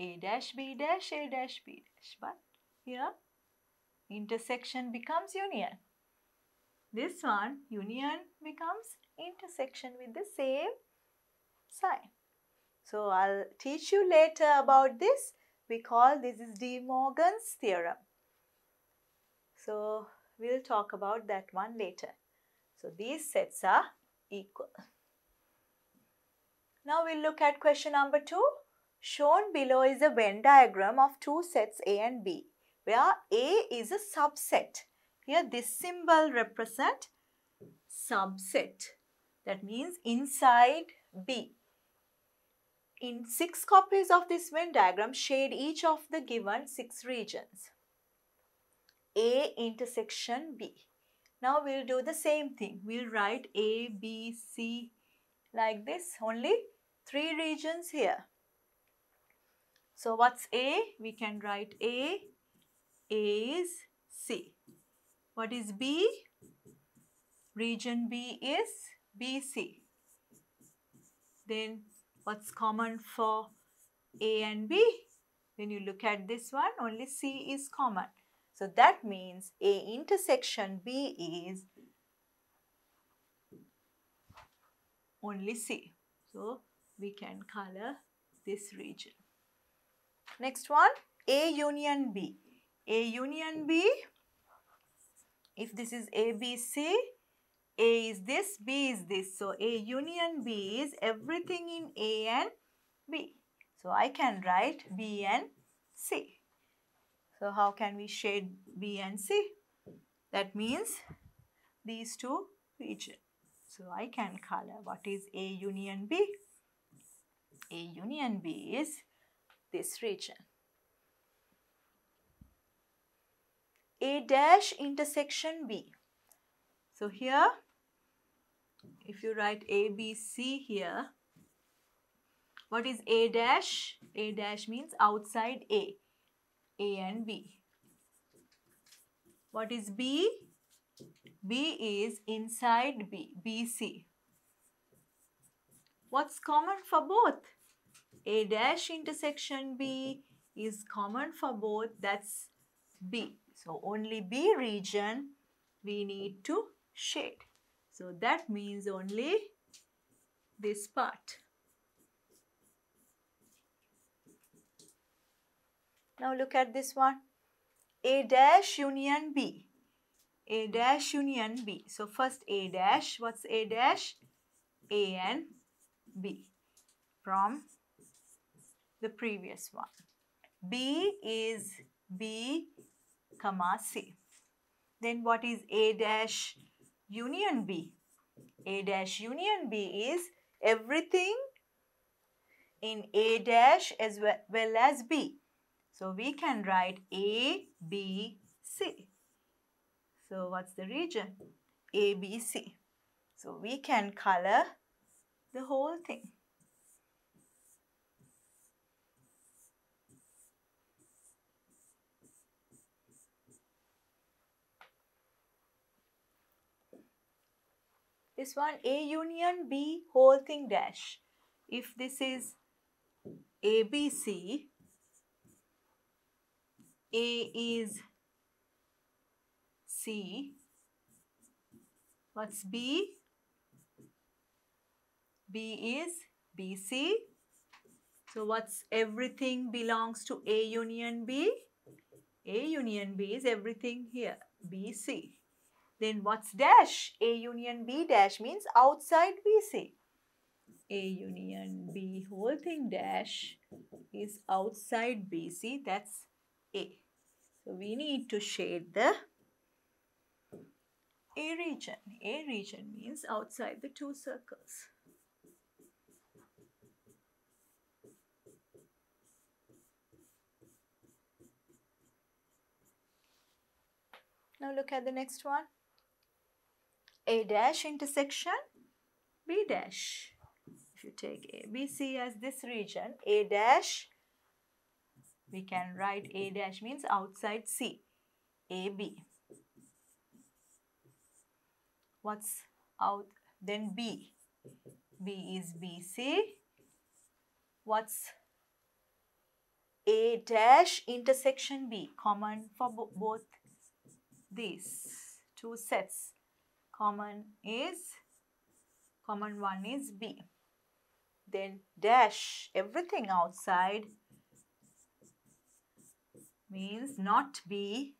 A dash B dash A dash B dash. But here intersection becomes union. This one union becomes intersection with the same sign. So I'll teach you later about this. We call this is De Morgan's theorem. So we'll talk about that one later. So these sets are equal. Now we'll look at question number 2. Shown below is a Venn diagram of two sets A and B where A is a subset. Here this symbol represent subset. That means inside B. In six copies of this Venn diagram, shade each of the given six regions. A intersection B. Now we'll do the same thing. We'll write A, B, C like this. Only three regions here. So what's A? We can write A. A is C. What is B? Region B is BC. Then what's common for A and B? When you look at this one, only C is common. So that means A intersection B is only C. So we can color this region. Next one A union B. A union B, if this is ABC, A is this, B is this. So A union B is everything in A and B. So I can write B and C. So how can we shade B and C? That means these two regions. So I can color what is A union B. A union B is this region. A dash intersection B. So here, if you write A, B, C here, what is A dash? A dash means outside A. A and B. What is B? B is inside B, BC. What's common for both? A dash intersection B is common for both, that's B. So only B region we need to shade. So that means only this part. Now look at this one. A dash union B. A dash union B. So first A dash. What's A dash? A and B from the previous one. B is B comma C. Then what is A dash union B? A dash union B is everything in A dash as well, well as B. So we can write A, B, C. So what's the region? A, B, C. So we can color the whole thing. This one A union B whole thing dash. If this is ABC, a is C. What's B? B is BC. So what's everything belongs to A union B? A union B is everything here, BC. Then what's dash? A union B dash means outside BC. A union B whole thing dash is outside BC. That's A. So we need to shade the A region. A region means outside the two circles. Now look at the next one. A dash intersection B dash. If you take A, B, C as this region, A dash we can write A dash means outside C. AB. What's out? Then B. B is BC. What's A dash intersection B? Common for bo both these two sets. Common is, common one is B. Then dash, everything outside means not B,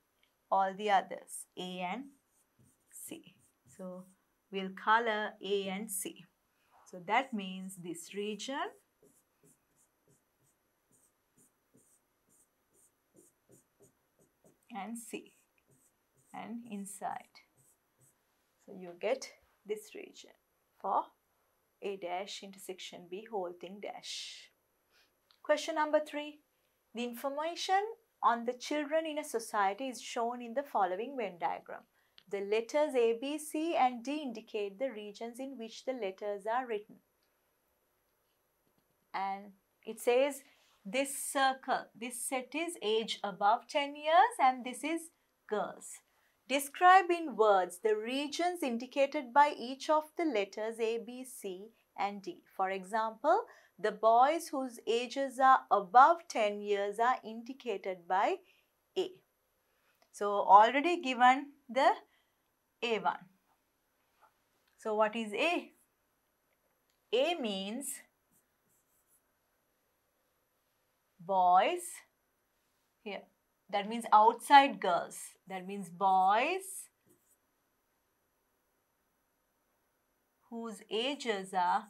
all the others, A and C. So, we'll color A and C. So, that means this region and C and inside. You get this region for A dash intersection B whole thing dash. Question number 3. The information on the children in a society is shown in the following Venn diagram. The letters A, B, C and D indicate the regions in which the letters are written. And it says this circle, this set is age above 10 years and this is girls. Describe in words the regions indicated by each of the letters A, B, C and D. For example, the boys whose ages are above 10 years are indicated by A. So already given the A1. So what is A? A means boys here. That means outside girls. That means boys whose ages are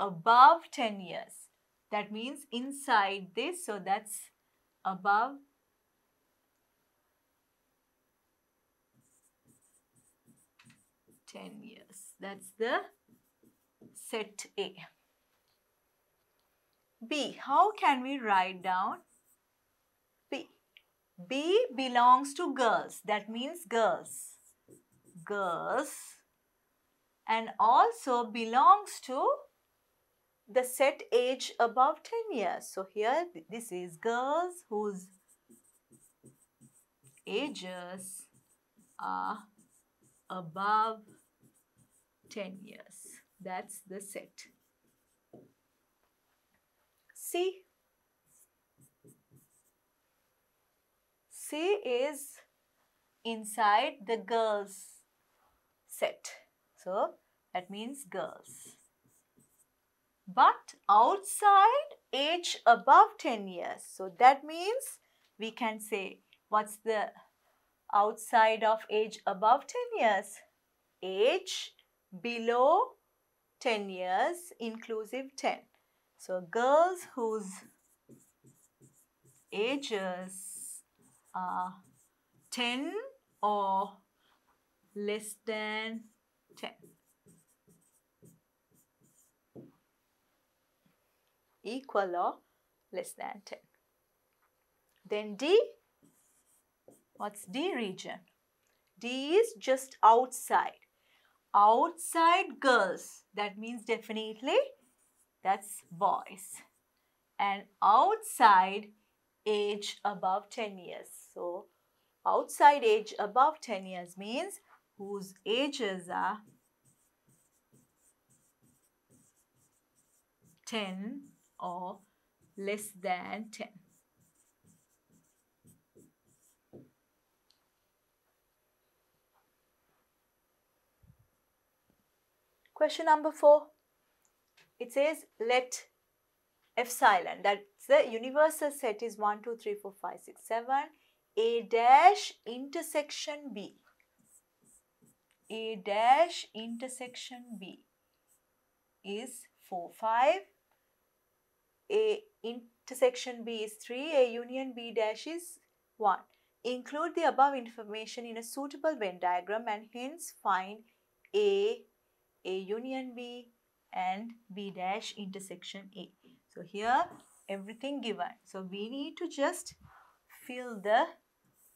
above 10 years. That means inside this, so that's above ten years. That's the set A. B. How can we write down B? B belongs to girls. That means girls. Girls. And also belongs to the set age above 10 years. So here this is girls whose ages are above 10 years. That's the set. C. C is inside the girls set. So that means girls but outside age above 10 years. So that means we can say what's the outside of age above 10 years? Age below 10 years inclusive 10. So girls whose ages are 10 or less than 10. equal or less than 10. Then D, what's D region? D is just outside. Outside girls, that means definitely that's boys. And outside age above 10 years. So, outside age above 10 years means whose ages are 10 or less than 10. Question number 4. It says let epsilon, that's the universal set is 1, 2, 3, 4, 5, 6, 7, A dash intersection B. A dash intersection B is 4, 5 a intersection B is 3, A union B dash is 1. Include the above information in a suitable Venn diagram and hence find A, A union B and B dash intersection A. So here everything given. So we need to just fill the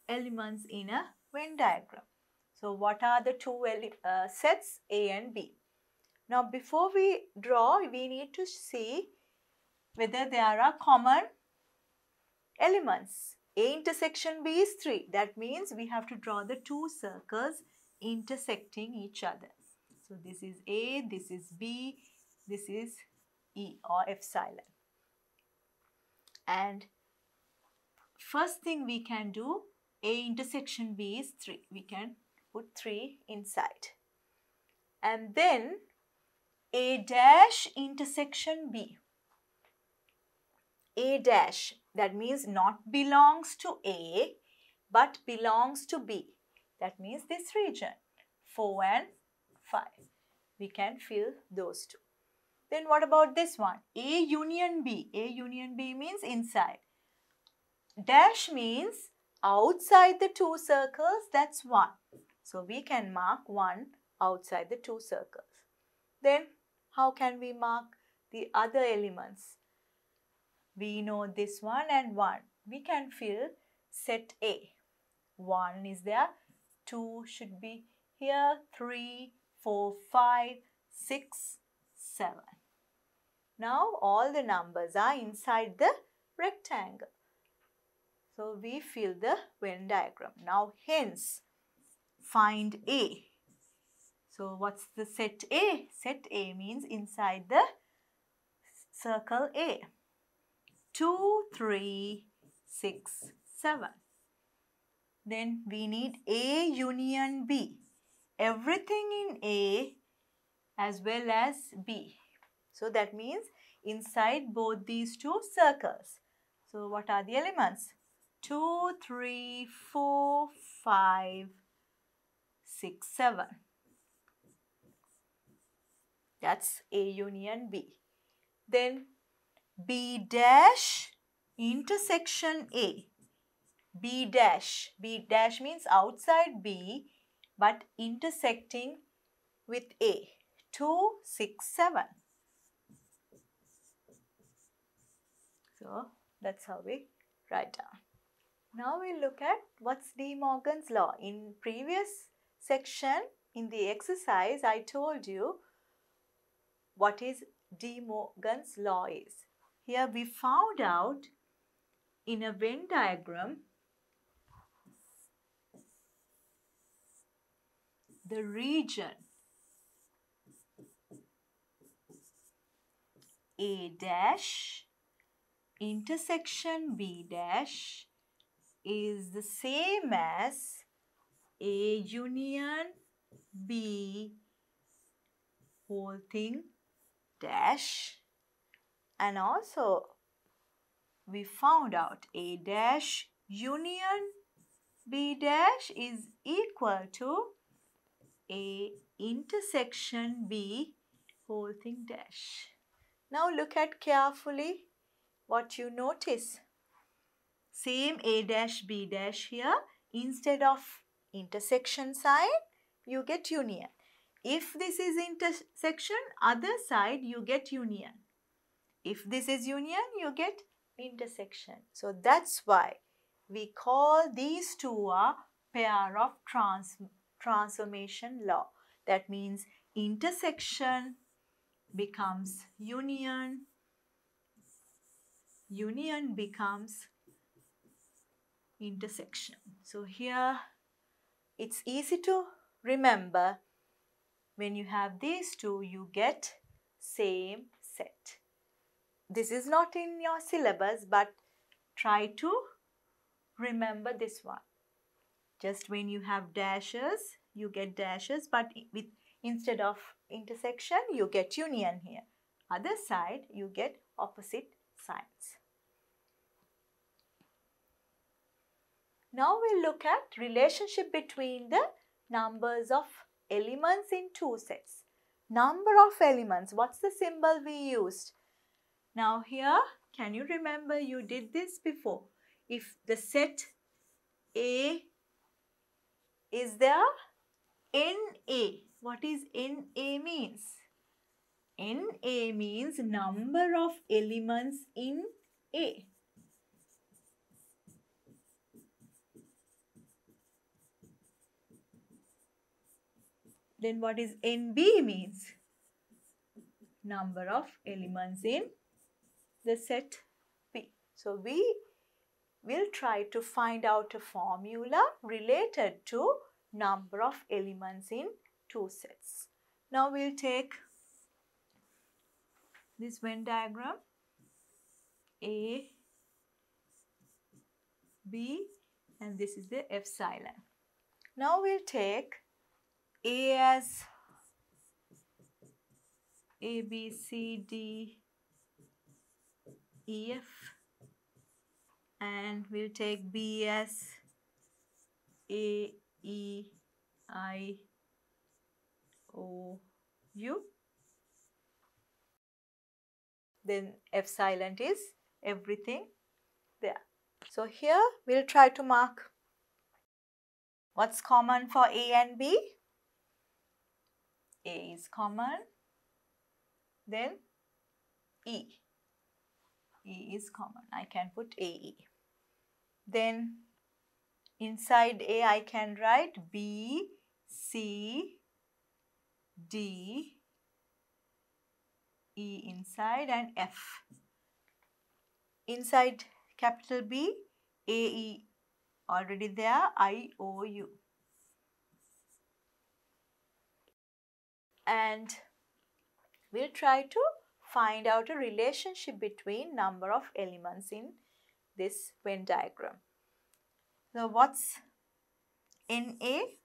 elements in a Venn diagram. So what are the two uh, sets A and B? Now before we draw we need to see whether there are common elements. A intersection B is 3. That means we have to draw the two circles intersecting each other. So this is A, this is B, this is E or epsilon. And first thing we can do, A intersection B is 3. We can put 3 inside. And then A dash intersection B. A dash that means not belongs to A but belongs to B. That means this region 4 and 5. We can fill those two. Then what about this one? A union B. A union B means inside. Dash means outside the two circles that's 1. So we can mark 1 outside the two circles. Then how can we mark the other elements? we know this one and 1. We can fill set A. 1 is there, 2 should be here, 3, 4, 5, 6, 7. Now all the numbers are inside the rectangle. So we fill the Venn diagram. Now hence find A. So what's the set A? Set A means inside the circle A. 2 2, 3, 6, 7. Then we need A union B. Everything in A as well as B. So that means inside both these two circles. So what are the elements? 2, 3, 4, 5, 6, 7. That's A union B. Then B dash intersection A. B dash. B dash means outside B but intersecting with A. 2, 6, 7. So that's how we write down. Now we look at what's De Morgan's law. In previous section in the exercise I told you what is De Morgan's law is. Here we found out in a Venn diagram the region A dash intersection B dash is the same as A union B whole thing dash and also we found out A dash union B dash is equal to A intersection B whole thing dash. Now look at carefully what you notice. Same A dash B dash here. Instead of intersection sign, you get union. If this is intersection, other side you get union. If this is union, you get intersection. So that's why we call these two a pair of trans transformation law. That means intersection becomes union, union becomes intersection. So here it's easy to remember when you have these two you get same set. This is not in your syllabus but try to remember this one. Just when you have dashes you get dashes but with instead of intersection you get union here. Other side you get opposite signs. Now we'll look at relationship between the numbers of elements in two sets. Number of elements, what's the symbol we used? Now here, can you remember you did this before? If the set A is there, NA what is NA means? NA means number of elements in A. Then what is NB means? Number of elements in the set P. So we will try to find out a formula related to number of elements in two sets. Now we'll take this Venn diagram A, B and this is the epsilon. Now we'll take A as A, B, C, D, E, F and we'll take B as A, E, I, O U. Then epsilon is everything there. So here we'll try to mark what's common for A and B. A is common. Then E. E is common. I can put AE. Then inside A I can write B, C, D, E inside and F. Inside capital B, A, E already there, I, O, U. And we'll try to find out a relationship between number of elements in this Venn diagram. So what's in A?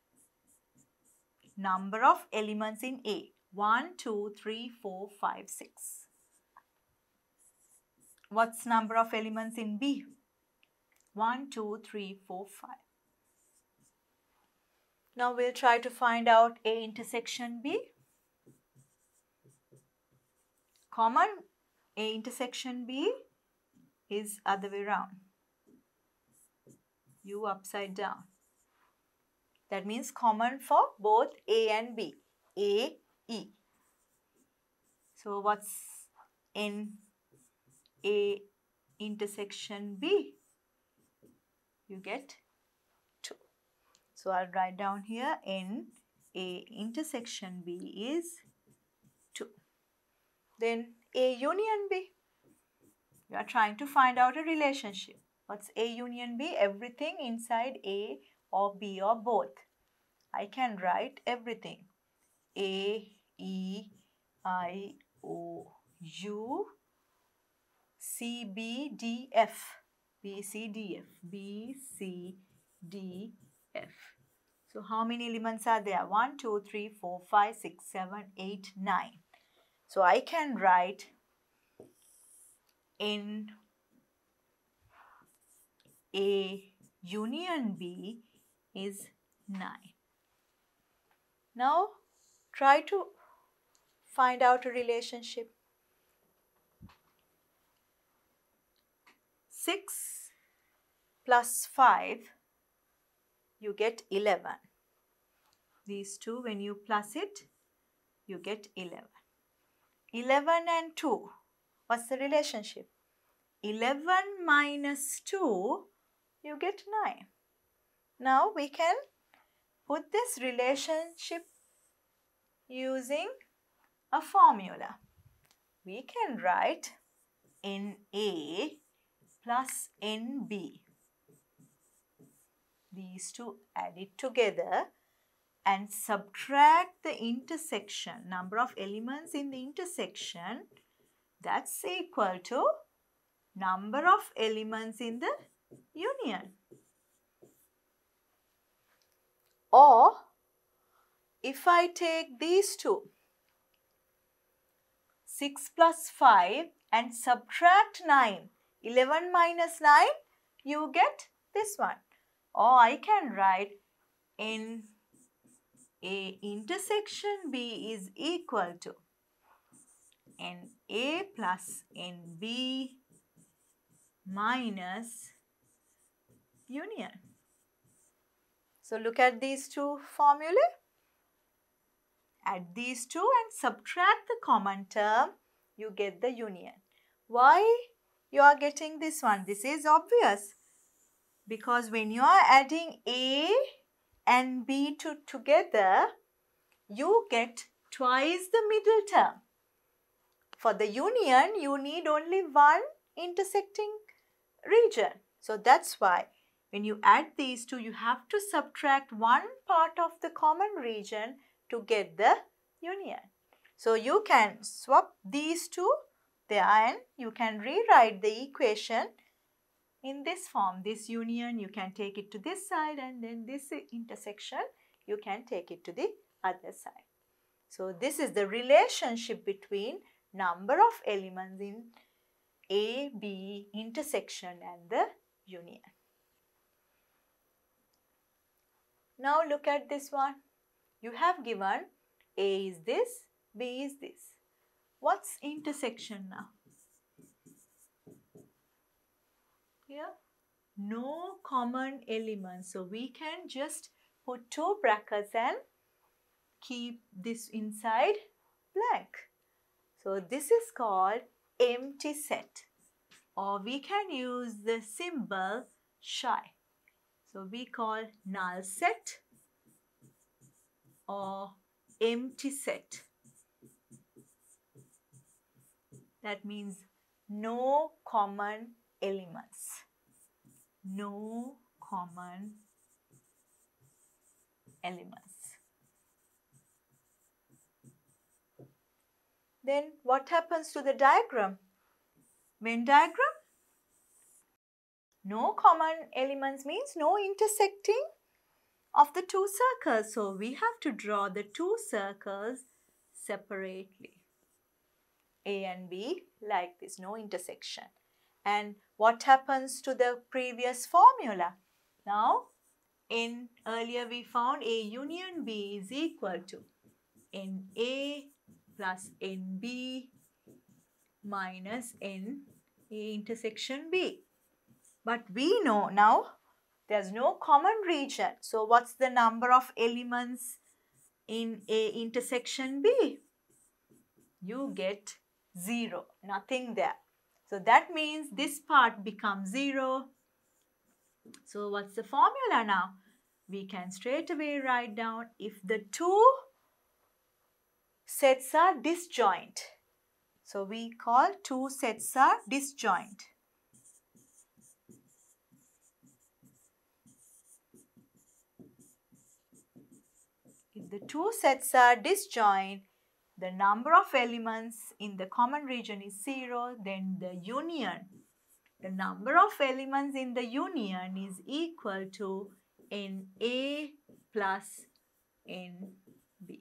Number of elements in A. 1, 2, 3, 4, 5, 6. What's number of elements in B? 1, 2, 3, 4, 5. Now we'll try to find out A intersection B. Common A intersection B is other way round. U upside down. That means common for both A and B. A, E. So what's in A intersection B? You get 2. So I'll write down here in A intersection B is 2. Then A union B. You are trying to find out a relationship. What's A union B? Everything inside A or B or both. I can write everything. A, E, I, O, U, C, B, D, F. B, C, D, F. B, C, D, F. So how many elements are there? 1, 2, 3, 4, 5, 6, 7, 8, 9. So I can write in A union B is 9. Now try to find out a relationship. 6 plus 5 you get 11. These two when you plus it you get 11. 11 and 2 what's the relationship? 11 minus 2 you get 9. Now we can put this relationship using a formula. We can write NA plus NB. These two added together and subtract the intersection, number of elements in the intersection that's equal to number of elements in the union. Or if I take these two, 6 plus 5 and subtract 9, 11 minus 9, you get this one. Or I can write in A intersection B is equal to NA plus NB minus union. So look at these two formulae. Add these two and subtract the common term, you get the union. Why you are getting this one? This is obvious. Because when you are adding A and B to together, you get twice the middle term. For the union, you need only one intersecting region. So that's why when you add these two, you have to subtract one part of the common region to get the union. So you can swap these two there and you can rewrite the equation in this form. This union, you can take it to this side and then this intersection, you can take it to the other side. So this is the relationship between number of elements in A, B intersection and the union. Now look at this one. You have given A is this, B is this. What's intersection now? Here, no common elements. So we can just put two brackets and keep this inside blank. So this is called empty set or we can use the symbol shy. So we call null set or empty set. That means no common elements. No common elements. then what happens to the diagram? Venn diagram? No common elements means no intersecting of the two circles. So we have to draw the two circles separately. A and B like this, no intersection. And what happens to the previous formula? Now, in earlier we found A union B is equal to NA plus NB minus NA intersection B. But we know now there's no common region. So what's the number of elements in A intersection B? You get 0, nothing there. So that means this part becomes 0. So what's the formula now? We can straight away write down if the two sets are disjoint. So we call two sets are disjoint. If the two sets are disjoint, the number of elements in the common region is 0, then the union, the number of elements in the union is equal to NA plus NB.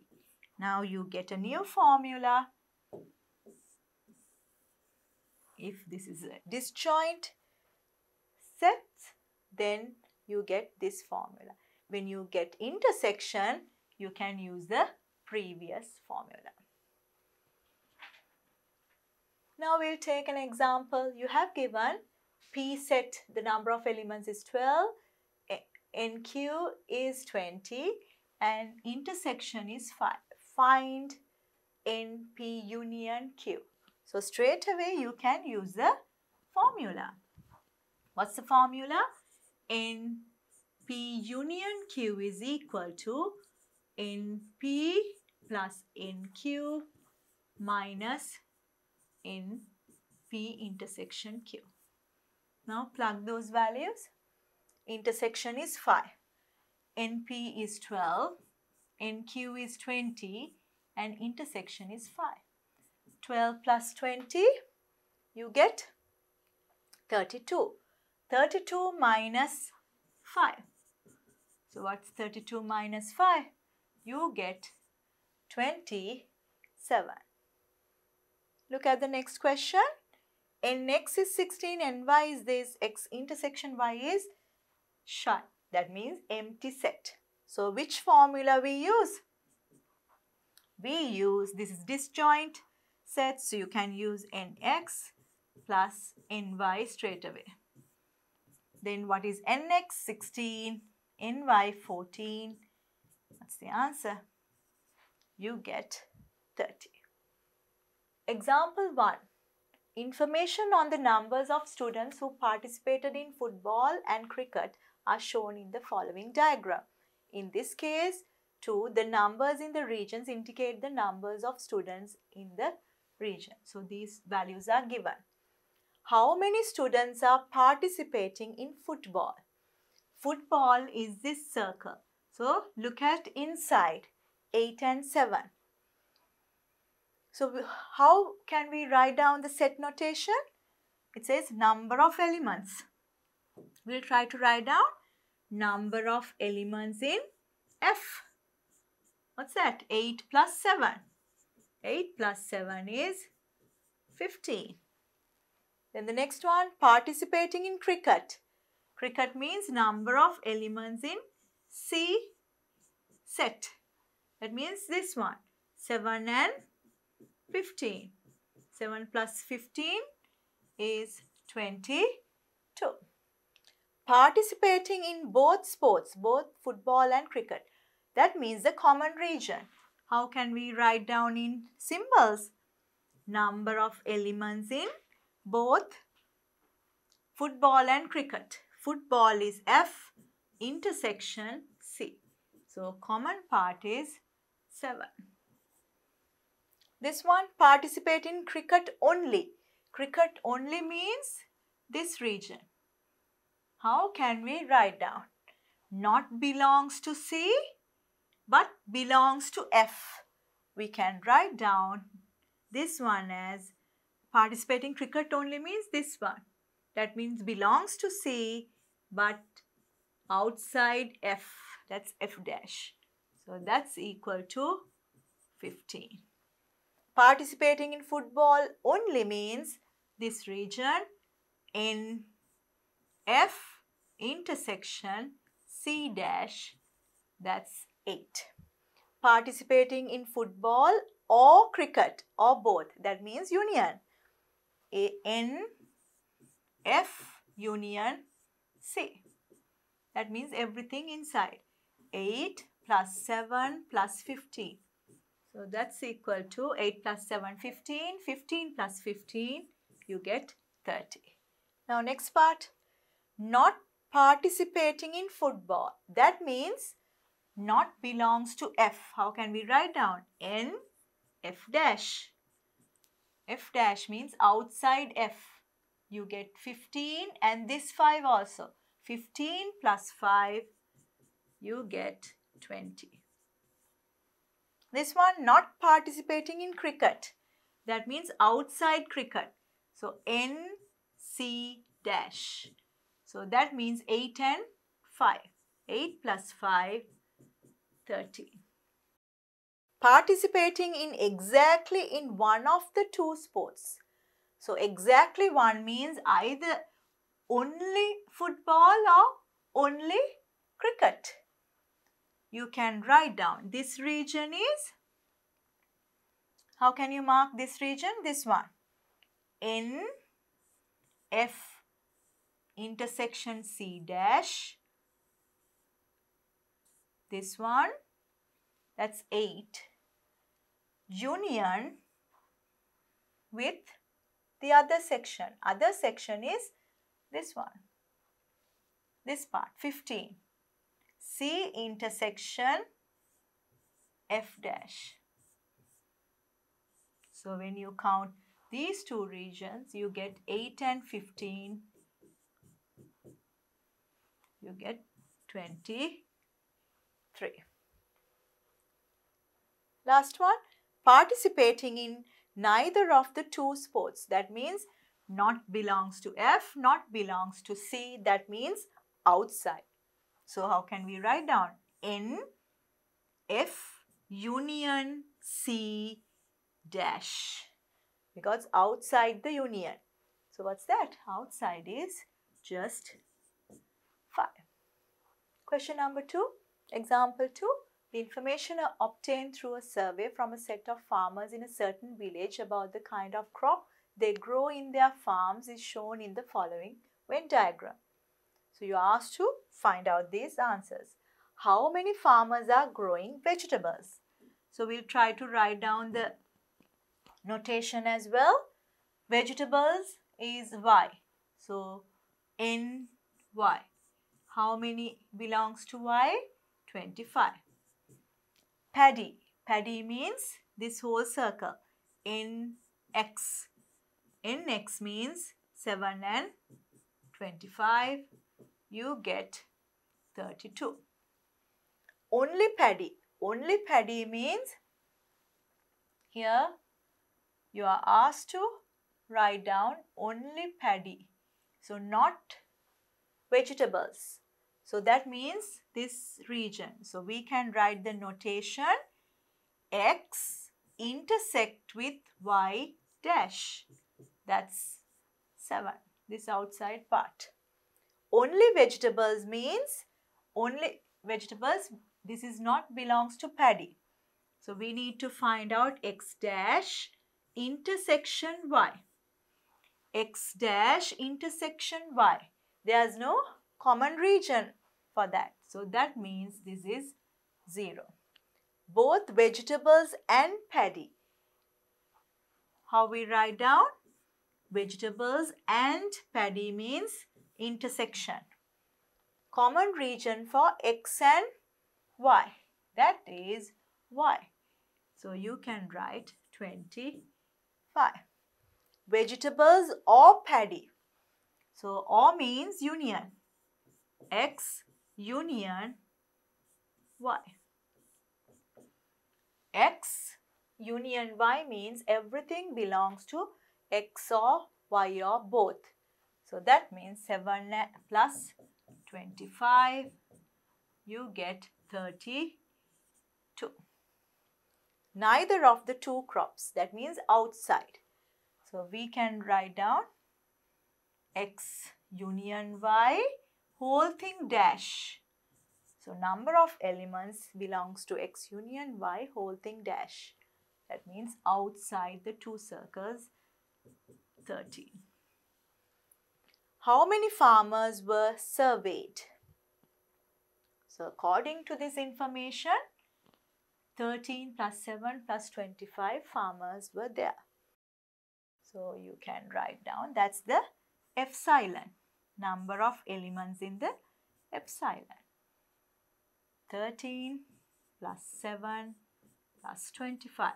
Now you get a new formula. If this is a disjoint set, then you get this formula. When you get intersection, you can use the previous formula. Now we'll take an example. You have given P set, the number of elements is 12, NQ is 20 and intersection is 5. Find NP union Q. So straight away you can use the formula. What's the formula? NP union Q is equal to NP plus NQ minus NP intersection Q. Now plug those values. Intersection is 5. NP is 12. NQ is 20 and intersection is 5. 12 plus 20 you get 32. 32 minus 5. So what's 32 minus 5? You get 27. Look at the next question. Nx is 16 and y is this x intersection y is shut. That means empty set. So which formula we use? We use this is disjoint set so you can use nx plus ny straight away. Then what is nx 16, ny 14. What's the answer? You get 30. Example 1. Information on the numbers of students who participated in football and cricket are shown in the following diagram. In this case, 2. The numbers in the regions indicate the numbers of students in the region. So, these values are given. How many students are participating in football? Football is this circle. So, look at inside 8 and 7. So how can we write down the set notation? It says number of elements. We'll try to write down number of elements in F. What's that? 8 plus 7. 8 plus 7 is 15. Then the next one, participating in cricket. Cricket means number of elements in C set. That means this one, 7 and 15. 7 plus 15 is 22. Participating in both sports, both football and cricket. That means the common region. How can we write down in symbols? Number of elements in both football and cricket. Football is F, intersection C. So, common part is 7. This one participate in cricket only. Cricket only means this region. How can we write down? Not belongs to C but belongs to F. We can write down this one as participating cricket only means this one. That means belongs to C but outside F. That's F dash. So that's equal to 15. Participating in football only means this region in F intersection C dash that's 8. Participating in football or cricket or both that means union. A N F union C. That means everything inside. 8 plus 7 plus 15 so that's equal to 8 plus 7 15 15 plus 15 you get 30 now next part not participating in football that means not belongs to F. How can we write down? N F dash. F dash means outside F. You get 15 and this 5 also. 15 plus 5, you get 20. This one not participating in cricket. That means outside cricket. So N C dash. So that means 8 and 5. 8 plus 5 30. Participating in exactly in one of the two sports. So exactly one means either only football or only cricket. You can write down. This region is, how can you mark this region? This one. N F intersection C dash. This one that's 8 union with the other section. Other section is this one this part 15 C intersection F dash so when you count these two regions you get 8 and 15 you get 20 3. Last one, participating in neither of the two sports. That means not belongs to F, not belongs to C. That means outside. So how can we write down? N, F, union, C, dash. Because outside the union. So what's that? Outside is just 5. Question number 2. Example 2. The information obtained through a survey from a set of farmers in a certain village about the kind of crop they grow in their farms is shown in the following Venn diagram. So you are asked to find out these answers. How many farmers are growing vegetables? So we'll try to write down the notation as well. Vegetables is Y. So N Y. How many belongs to Y? 25. Paddy. Paddy means this whole circle. In X. In X means 7 and 25. You get 32. Only paddy. Only paddy means here you are asked to write down only paddy. So not vegetables. So that means this region. So we can write the notation x intersect with y dash. That's 7, this outside part. Only vegetables means only vegetables, this is not belongs to paddy. So we need to find out x dash intersection y. x dash intersection y. There's no common region for that. So that means this is 0. Both vegetables and paddy. How we write down? Vegetables and paddy means intersection. Common region for x and y. That is y. So you can write 25. Vegetables or paddy. So or means union. X union Y. X union Y means everything belongs to X or Y or both. So that means 7 plus 25, you get 32. Neither of the two crops, that means outside. So we can write down X union Y whole thing dash. So number of elements belongs to X union Y whole thing dash. That means outside the two circles 13. How many farmers were surveyed? So according to this information, 13 plus 7 plus 25 farmers were there. So you can write down that's the epsilon, number of elements in the epsilon. 13 plus 7 plus 25.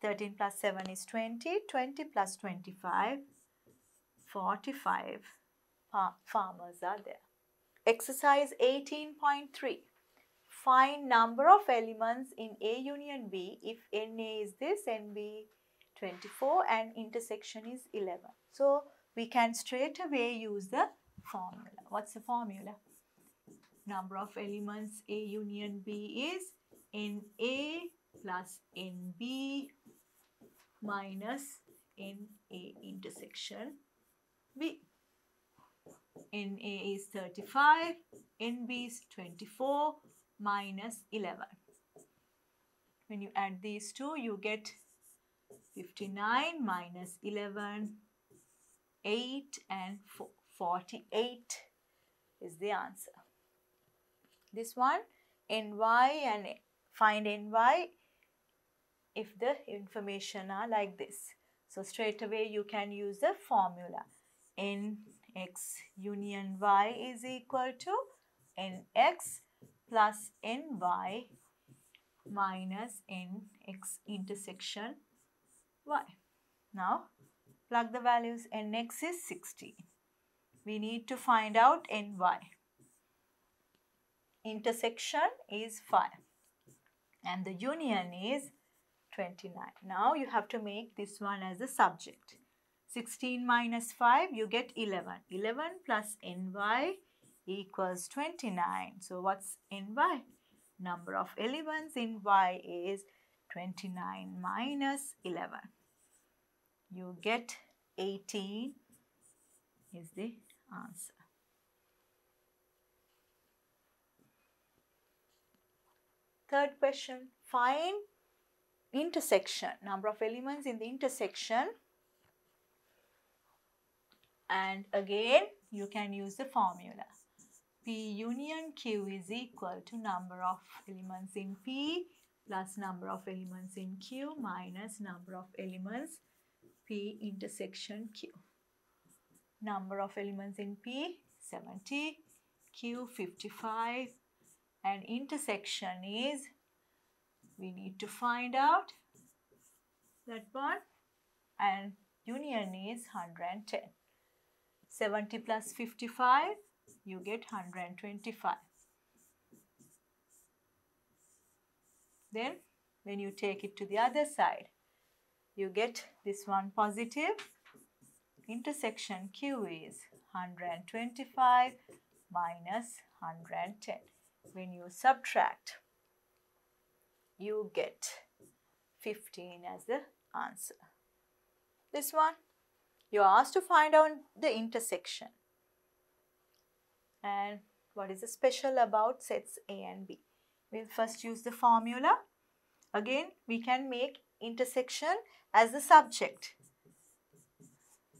13 plus 7 is 20, 20 plus 25, 45 farmers are there. Exercise 18.3. Find number of elements in A union B if NA is this, NB 24 and intersection is 11. So, we can straight away use the formula. What's the formula? Number of elements A union B is NA plus NB minus NA intersection B. NA is 35, NB is 24 minus 11. When you add these two, you get 59 minus 11, 8 and 4, 48 is the answer. This one, NY and find NY if the information are like this. So straight away you can use the formula. Nx union y is equal to Nx plus Ny minus Nx intersection y. Now plug the values Nx is 60. We need to find out Ny. Intersection is 5 and the union is 29. Now you have to make this one as a subject. 16 minus 5 you get 11. 11 plus ny equals 29. So what's ny? Number of elements in y is 29 minus 11. You get 18 is the answer. Third question, find intersection, number of elements in the intersection and again you can use the formula. P union Q is equal to number of elements in P plus number of elements in Q minus number of elements P intersection Q. Number of elements in P 70, Q 55 and intersection is we need to find out that one and union is 110. 70 plus 55 you get 125. Then when you take it to the other side you get this one positive intersection Q is 125 minus 110. When you subtract you get 15 as the answer. This one, you are asked to find out the intersection. And what is the special about sets A and B? We'll first use the formula. Again, we can make intersection as the subject.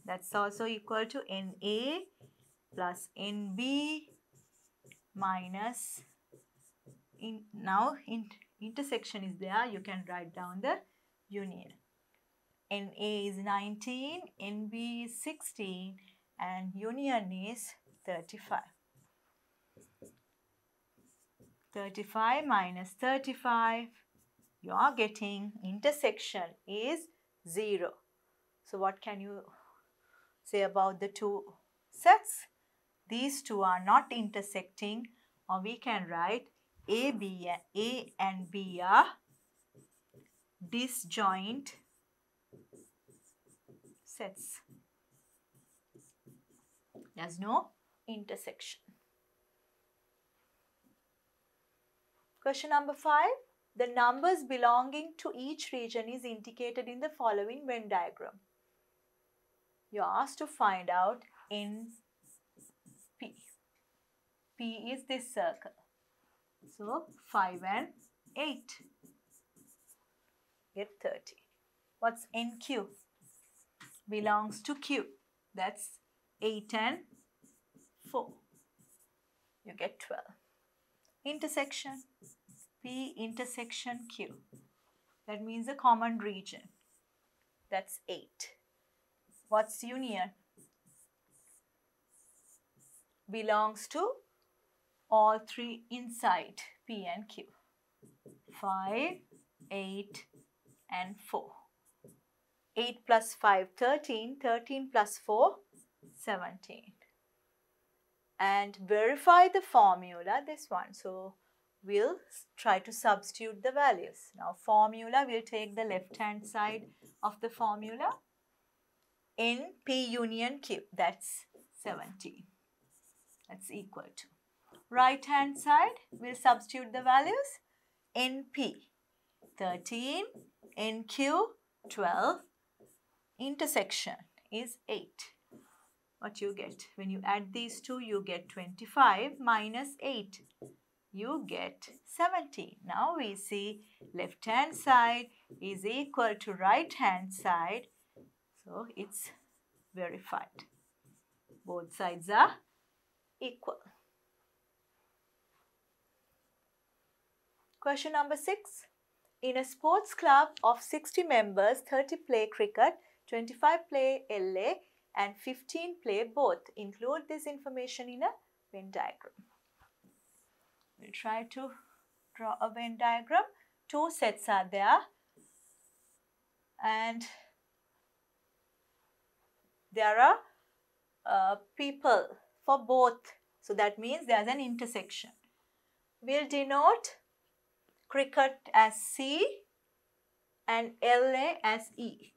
That's also equal to NA plus NB minus in now in intersection is there, you can write down the union. NA is 19, NB is 16 and union is 35. 35 minus 35, you are getting intersection is 0. So what can you say about the two sets? These two are not intersecting or we can write a, B, A and B are disjoint sets. There's no intersection. Question number 5. The numbers belonging to each region is indicated in the following Venn diagram. You are asked to find out in P. P is this circle. So 5 and 8 get 30. What's NQ? Belongs to Q. That's 8 and 4. You get 12. Intersection. P intersection Q. That means a common region. That's 8. What's union? Belongs to all three inside P and Q. 5, 8 and 4. 8 plus 5, 13. 13 plus 4, 17. And verify the formula, this one. So, we'll try to substitute the values. Now, formula, we'll take the left hand side of the formula. In P union Q, that's 17. That's equal to. Right hand side, we'll substitute the values. NP, 13. NQ, 12. Intersection is 8. What you get? When you add these two, you get 25 minus 8 you get 70. Now we see left hand side is equal to right hand side. So it's verified. Both sides are equal. Question number 6. In a sports club of 60 members, 30 play cricket, 25 play Elle and 15 play both. Include this information in a Venn diagram. We'll try to draw a Venn diagram. Two sets are there and there are uh, people for both. So that means there's an intersection. We'll denote cricket as C and Elle as E.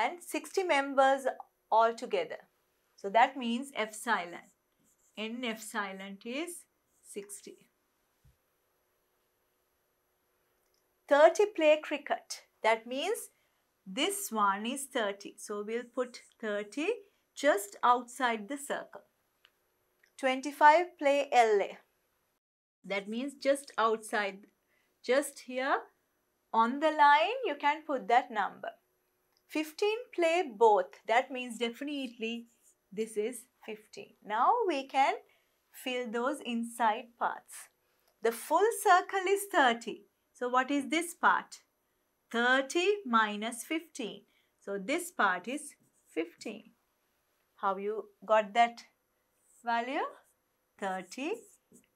And 60 members altogether. So that means epsilon. N epsilon is 60. 30 play cricket. That means this one is 30. So we'll put 30 just outside the circle. 25 play Elle. That means just outside, just here on the line you can put that number. 15 play both. That means definitely this is 15. Now we can fill those inside parts. The full circle is 30. So what is this part? 30 minus 15. So this part is 15. How you got that value? 30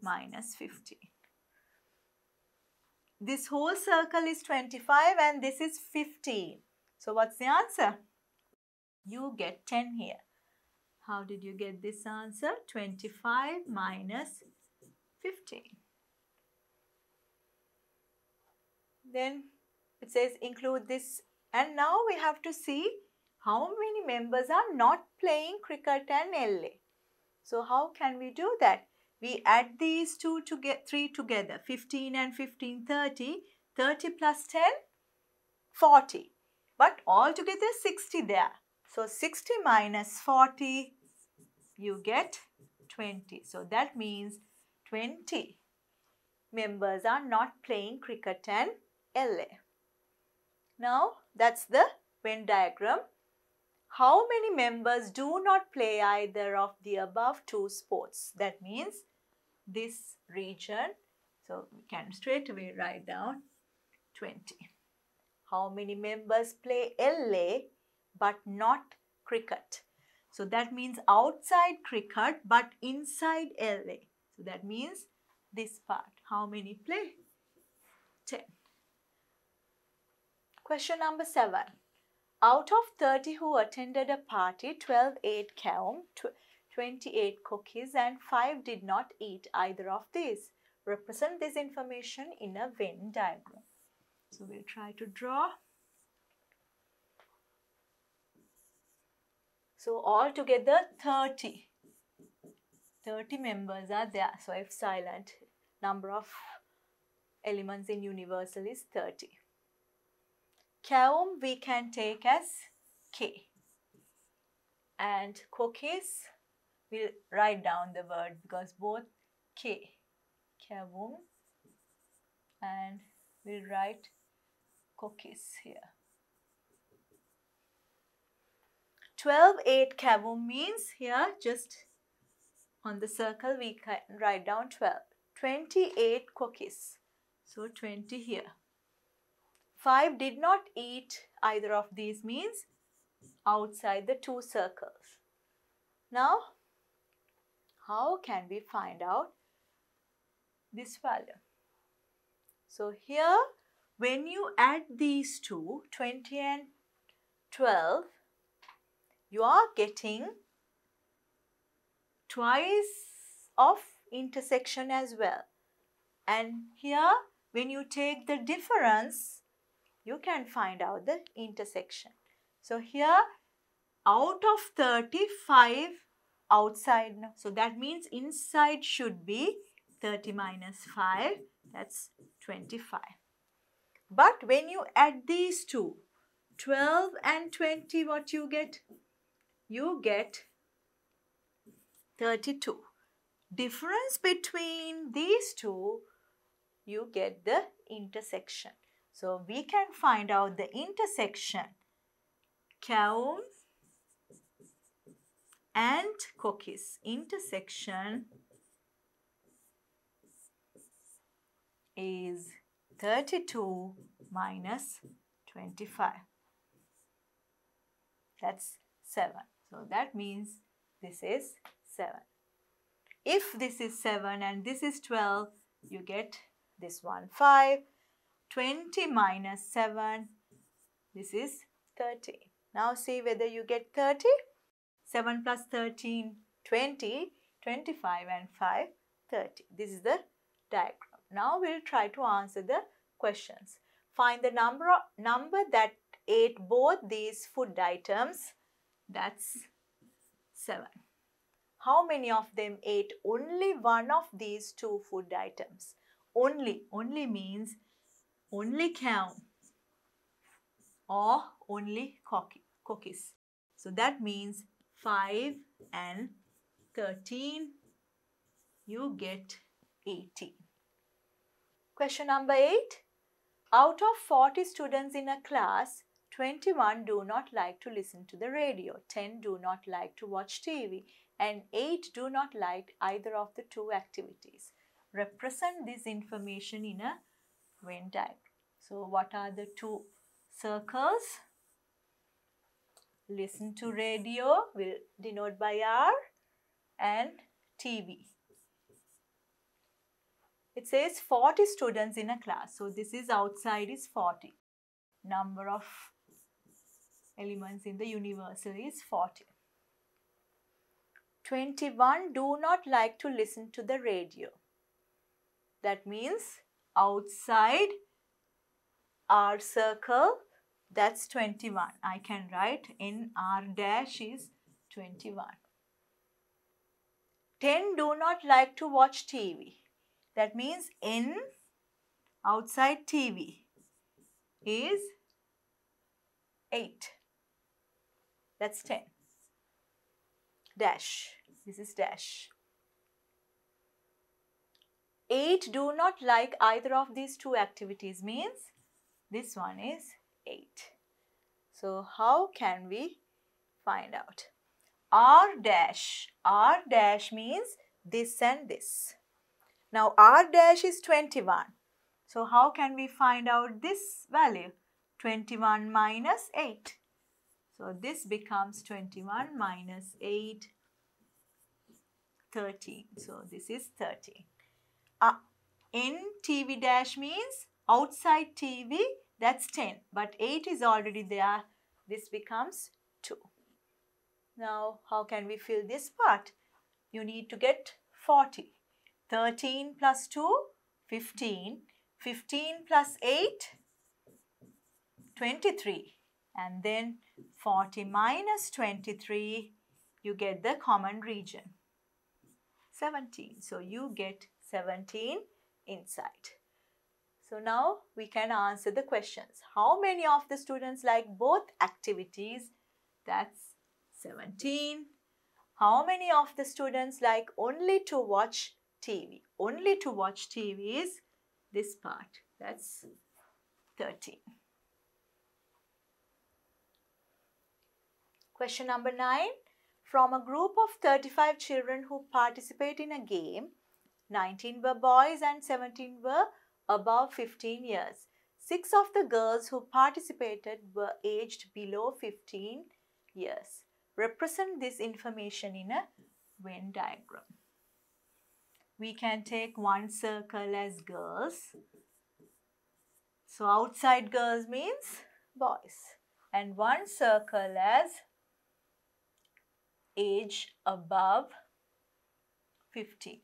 minus 15. This whole circle is 25 and this is 15. So what's the answer? You get 10 here. How did you get this answer? 25 minus 15. Then it says include this and now we have to see how many members are not playing cricket and Elle. So how can we do that? We add these two to get three together. 15 and 15, 30. 30 plus 10, 40. But altogether 60 there. So 60 minus 40, you get 20. So that means 20 members are not playing cricket and Elle. Now that's the Venn diagram. How many members do not play either of the above two sports? That means this region. So we can straight away write down 20. How many members play Elle but not cricket. So that means outside cricket but inside Elle. So that means this part. How many play? 10. Question number 7. Out of 30 who attended a party, 12 ate kavum, 28 cookies and 5 did not eat either of these. Represent this information in a Venn diagram. So we'll try to draw. So altogether 30. 30 members are there. So epsilon, number of elements in universal is 30. Kavum we can take as K. And cookies, we'll write down the word because both K, Kavum, and we'll write cookies here. 12, 8 Kavum means here just on the circle we can write down 12. 28 cookies. So 20 here. 5 did not eat either of these means outside the two circles. Now, how can we find out this value? So here, when you add these two, 20 and 12, you are getting twice of intersection as well. And here, when you take the difference, you can find out the intersection. So here, out of 35 outside, so that means inside should be 30 minus 5, that's 25. But when you add these two, 12 and 20, what you get? you get 32. Difference between these two, you get the intersection. So we can find out the intersection. Kavum and cookies intersection is 32 minus 25. That's 7. So that means this is 7. If this is 7 and this is 12, you get this one 5. 20 minus 7, this is 30. Now see whether you get 30. 7 plus 13, 20, 25 and 5, 30. This is the diagram. Now we'll try to answer the questions. Find the number, number that ate both these food items that's 7. How many of them ate only one of these two food items? Only, only means only Kavum or only cookies. So that means 5 and 13 you get 18. Question number 8. Out of 40 students in a class, 21 do not like to listen to the radio, 10 do not like to watch TV, and 8 do not like either of the two activities. Represent this information in a Venn diagram. So, what are the two circles? Listen to radio will denote by R and TV. It says 40 students in a class. So, this is outside is 40. Number of elements in the universal is 40. 21 do not like to listen to the radio. That means outside R circle that's 21. I can write in R dash is 21. 10 do not like to watch TV. That means in outside TV is 8. That's 10. Dash. This is dash. 8 do not like either of these two activities means this one is 8. So how can we find out? R dash. R dash means this and this. Now R dash is 21. So how can we find out this value? 21 minus 8. So this becomes 21 minus 8, 13. So this is 13. Uh, in TV dash means outside TV, that's 10. But 8 is already there. This becomes 2. Now, how can we fill this part? You need to get 40. 13 plus 2, 15. 15 plus 8, 23 and then 40 minus 23 you get the common region 17 so you get 17 inside. So now we can answer the questions. How many of the students like both activities? That's 17 how many of the students like only to watch TV only to watch TV is this part that's 13 Question number 9. From a group of 35 children who participate in a game, 19 were boys and 17 were above 15 years. Six of the girls who participated were aged below 15 years. Represent this information in a Venn diagram. We can take one circle as girls. So outside girls means boys. And one circle as age above 15.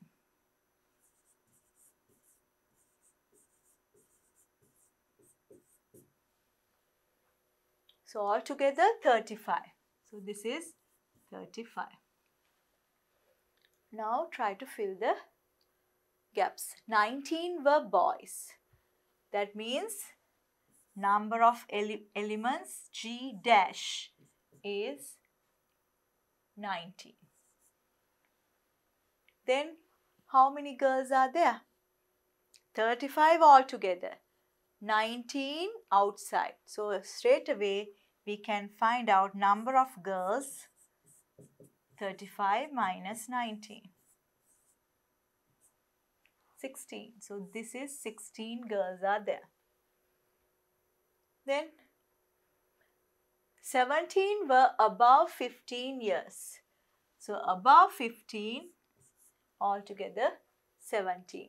So altogether 35. So this is 35. Now try to fill the gaps. 19 were boys. That means number of ele elements G dash is 19. Then how many girls are there? 35 altogether. 19 outside. So straight away we can find out number of girls 35 minus 19. 16. So this is 16 girls are there. Then 17 were above 15 years. So above 15 altogether 17.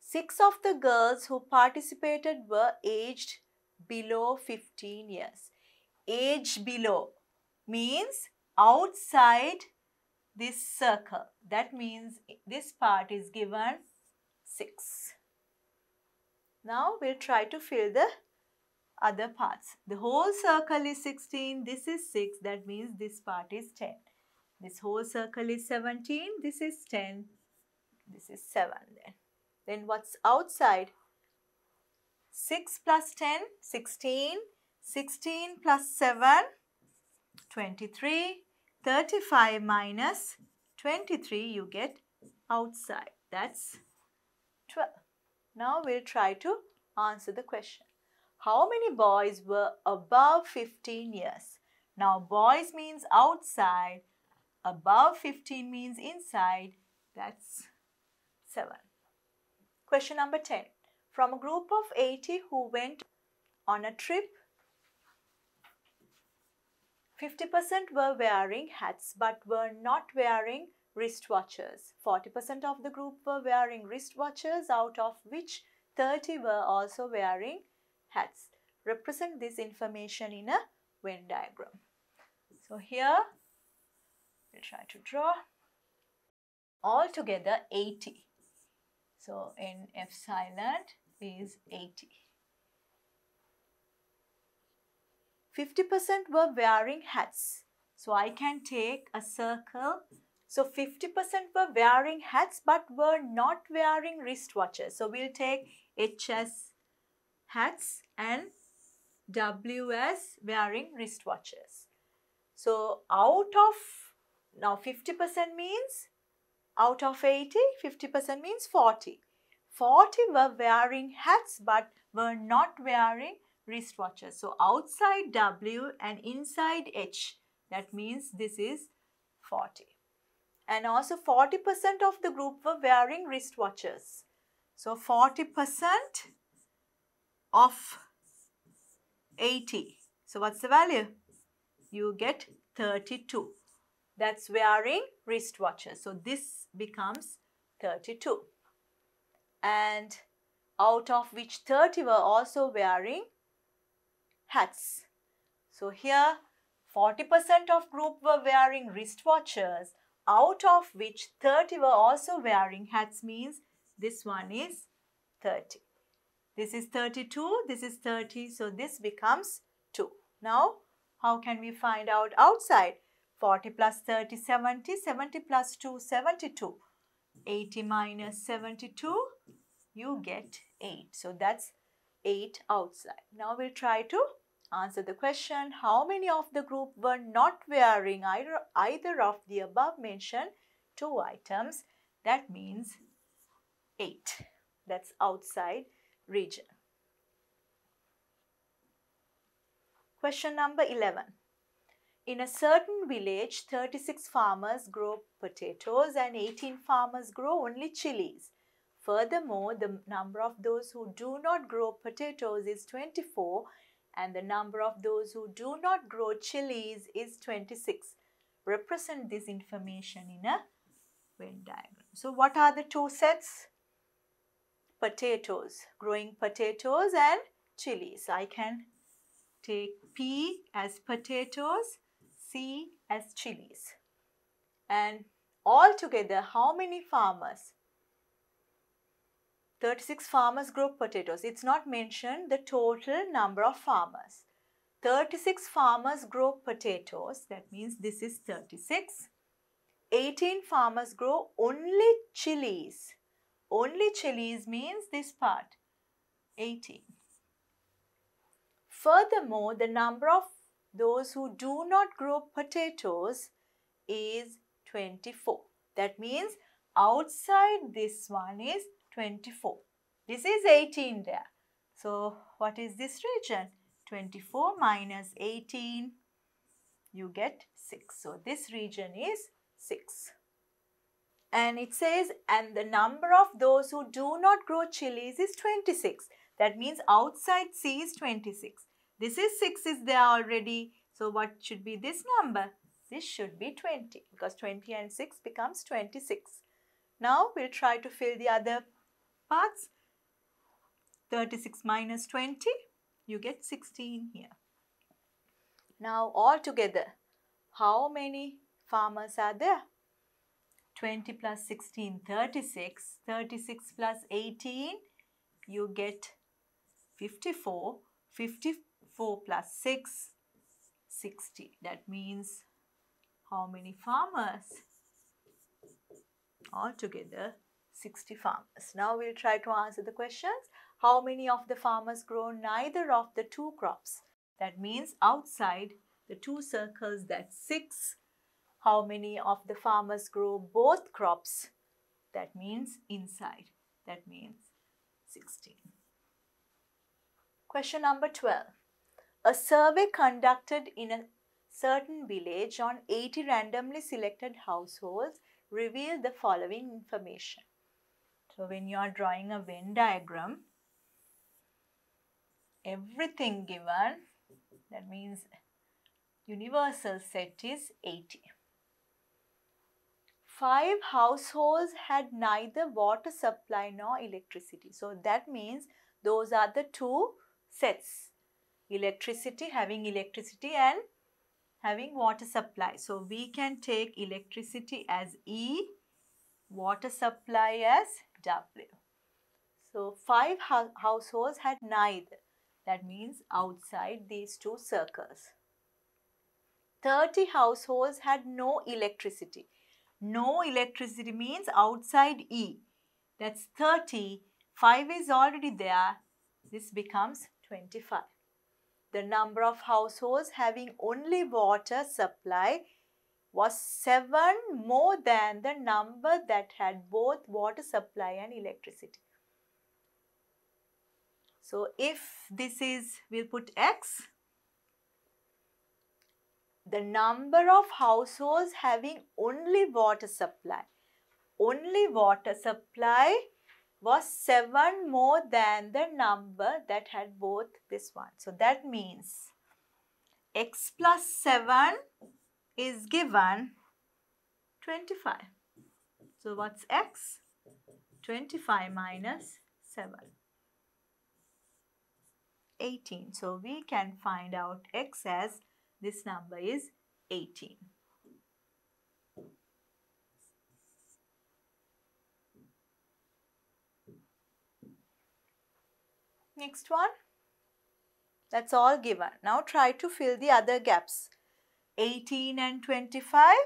Six of the girls who participated were aged below 15 years. Age below means outside this circle. That means this part is given 6. Now we'll try to fill the other parts. The whole circle is 16, this is 6, that means this part is 10. This whole circle is 17, this is 10, this is 7 then. Then what's outside? 6 plus 10, 16, 16 plus 7, 23, 35 minus 23 you get outside. That's 12. Now we'll try to answer the question how many boys were above 15 years? Now boys means outside, above 15 means inside, that's 7. Question number 10. From a group of 80 who went on a trip, 50% were wearing hats but were not wearing wristwatches. 40% of the group were wearing wristwatches out of which 30 were also wearing hats. Represent this information in a Venn diagram. So here we'll try to draw altogether 80. So in epsilon is 80. 50% were wearing hats. So I can take a circle. So 50% were wearing hats but were not wearing wristwatches. So we'll take HS hats and WS wearing wristwatches. So out of now 50% means out of 80, 50% means 40. 40 were wearing hats but were not wearing wristwatches. So outside W and inside H that means this is 40. And also 40% of the group were wearing wristwatches. So 40% of 80. So what's the value? You get 32. That's wearing wristwatches. So this becomes 32. And out of which 30 were also wearing hats. So here 40% of group were wearing wristwatches out of which 30 were also wearing hats means this one is 30. This is 32, this is 30, so this becomes 2. Now, how can we find out outside? 40 plus 30, 70, 70 plus 2, 72. 80 minus 72, you get 8. So that's 8 outside. Now we'll try to answer the question. How many of the group were not wearing either, either of the above mentioned two items? That means 8. That's outside region. Question number 11. In a certain village, 36 farmers grow potatoes and 18 farmers grow only chilies. Furthermore, the number of those who do not grow potatoes is 24 and the number of those who do not grow chilies is 26. Represent this information in a Venn diagram. So, what are the two sets? Potatoes, growing potatoes and chilies. I can take P as potatoes, C as chilies. And all together, how many farmers? 36 farmers grow potatoes. It's not mentioned the total number of farmers. 36 farmers grow potatoes. That means this is 36. 18 farmers grow only chilies. Only chilies means this part. 18. Furthermore, the number of those who do not grow potatoes is 24. That means outside this one is 24. This is 18 there. So what is this region? 24 minus 18, you get 6. So this region is 6. And it says, and the number of those who do not grow chilies is 26. That means outside C is 26. This is 6 is there already. So what should be this number? This should be 20 because 20 and 6 becomes 26. Now we'll try to fill the other parts. 36 minus 20, you get 16 here. Now all together, how many farmers are there? 20 plus 16, 36. 36 plus 18, you get 54. 54 plus 6, 60. That means how many farmers? Altogether, 60 farmers. Now we'll try to answer the questions. How many of the farmers grow neither of the two crops? That means outside the two circles, that's 6. How many of the farmers grow both crops? That means inside. That means 16. Question number 12. A survey conducted in a certain village on 80 randomly selected households revealed the following information. So when you are drawing a Venn diagram, everything given, that means universal set is 80. Five households had neither water supply nor electricity. So that means those are the two sets. Electricity, having electricity and having water supply. So we can take electricity as E, water supply as W. So five households had neither. That means outside these two circles. 30 households had no electricity. No electricity means outside E. That's 30. 5 is already there. This becomes 25. The number of households having only water supply was 7 more than the number that had both water supply and electricity. So if this is, we'll put x, the number of households having only water supply, only water supply was 7 more than the number that had both this one. So that means x plus 7 is given 25. So what's x? 25 minus 7. 18. So we can find out x as this number is 18. Next one. That's all given. Now try to fill the other gaps. 18 and 25.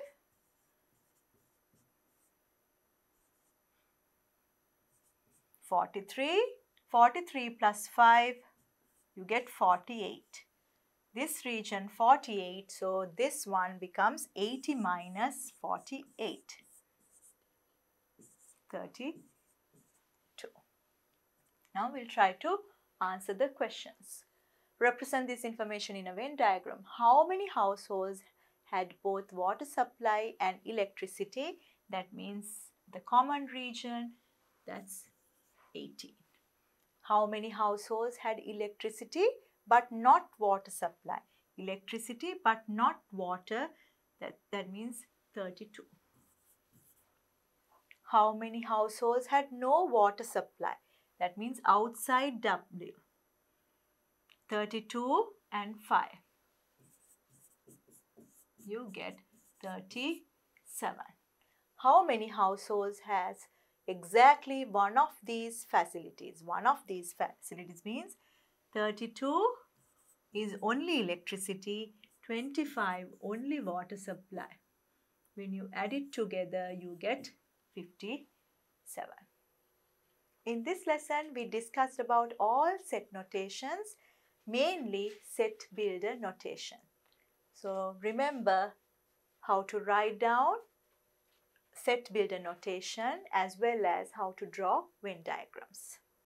Forty-three, forty-three plus five, you get forty-eight. This region forty-eight, so this one becomes eighty minus forty-eight. Thirty-two. Now we'll try to answer the questions. Represent this information in a Venn diagram. How many households had both water supply and electricity? That means the common region, that's 18. How many households had electricity but not water supply? Electricity but not water, that, that means 32. How many households had no water supply? That means outside W. 32 and 5. You get 37. How many households has exactly one of these facilities? One of these facilities means 32 is only electricity, 25 only water supply. When you add it together, you get 57. In this lesson, we discussed about all set notations mainly set builder notation. So remember how to write down set builder notation as well as how to draw Venn diagrams.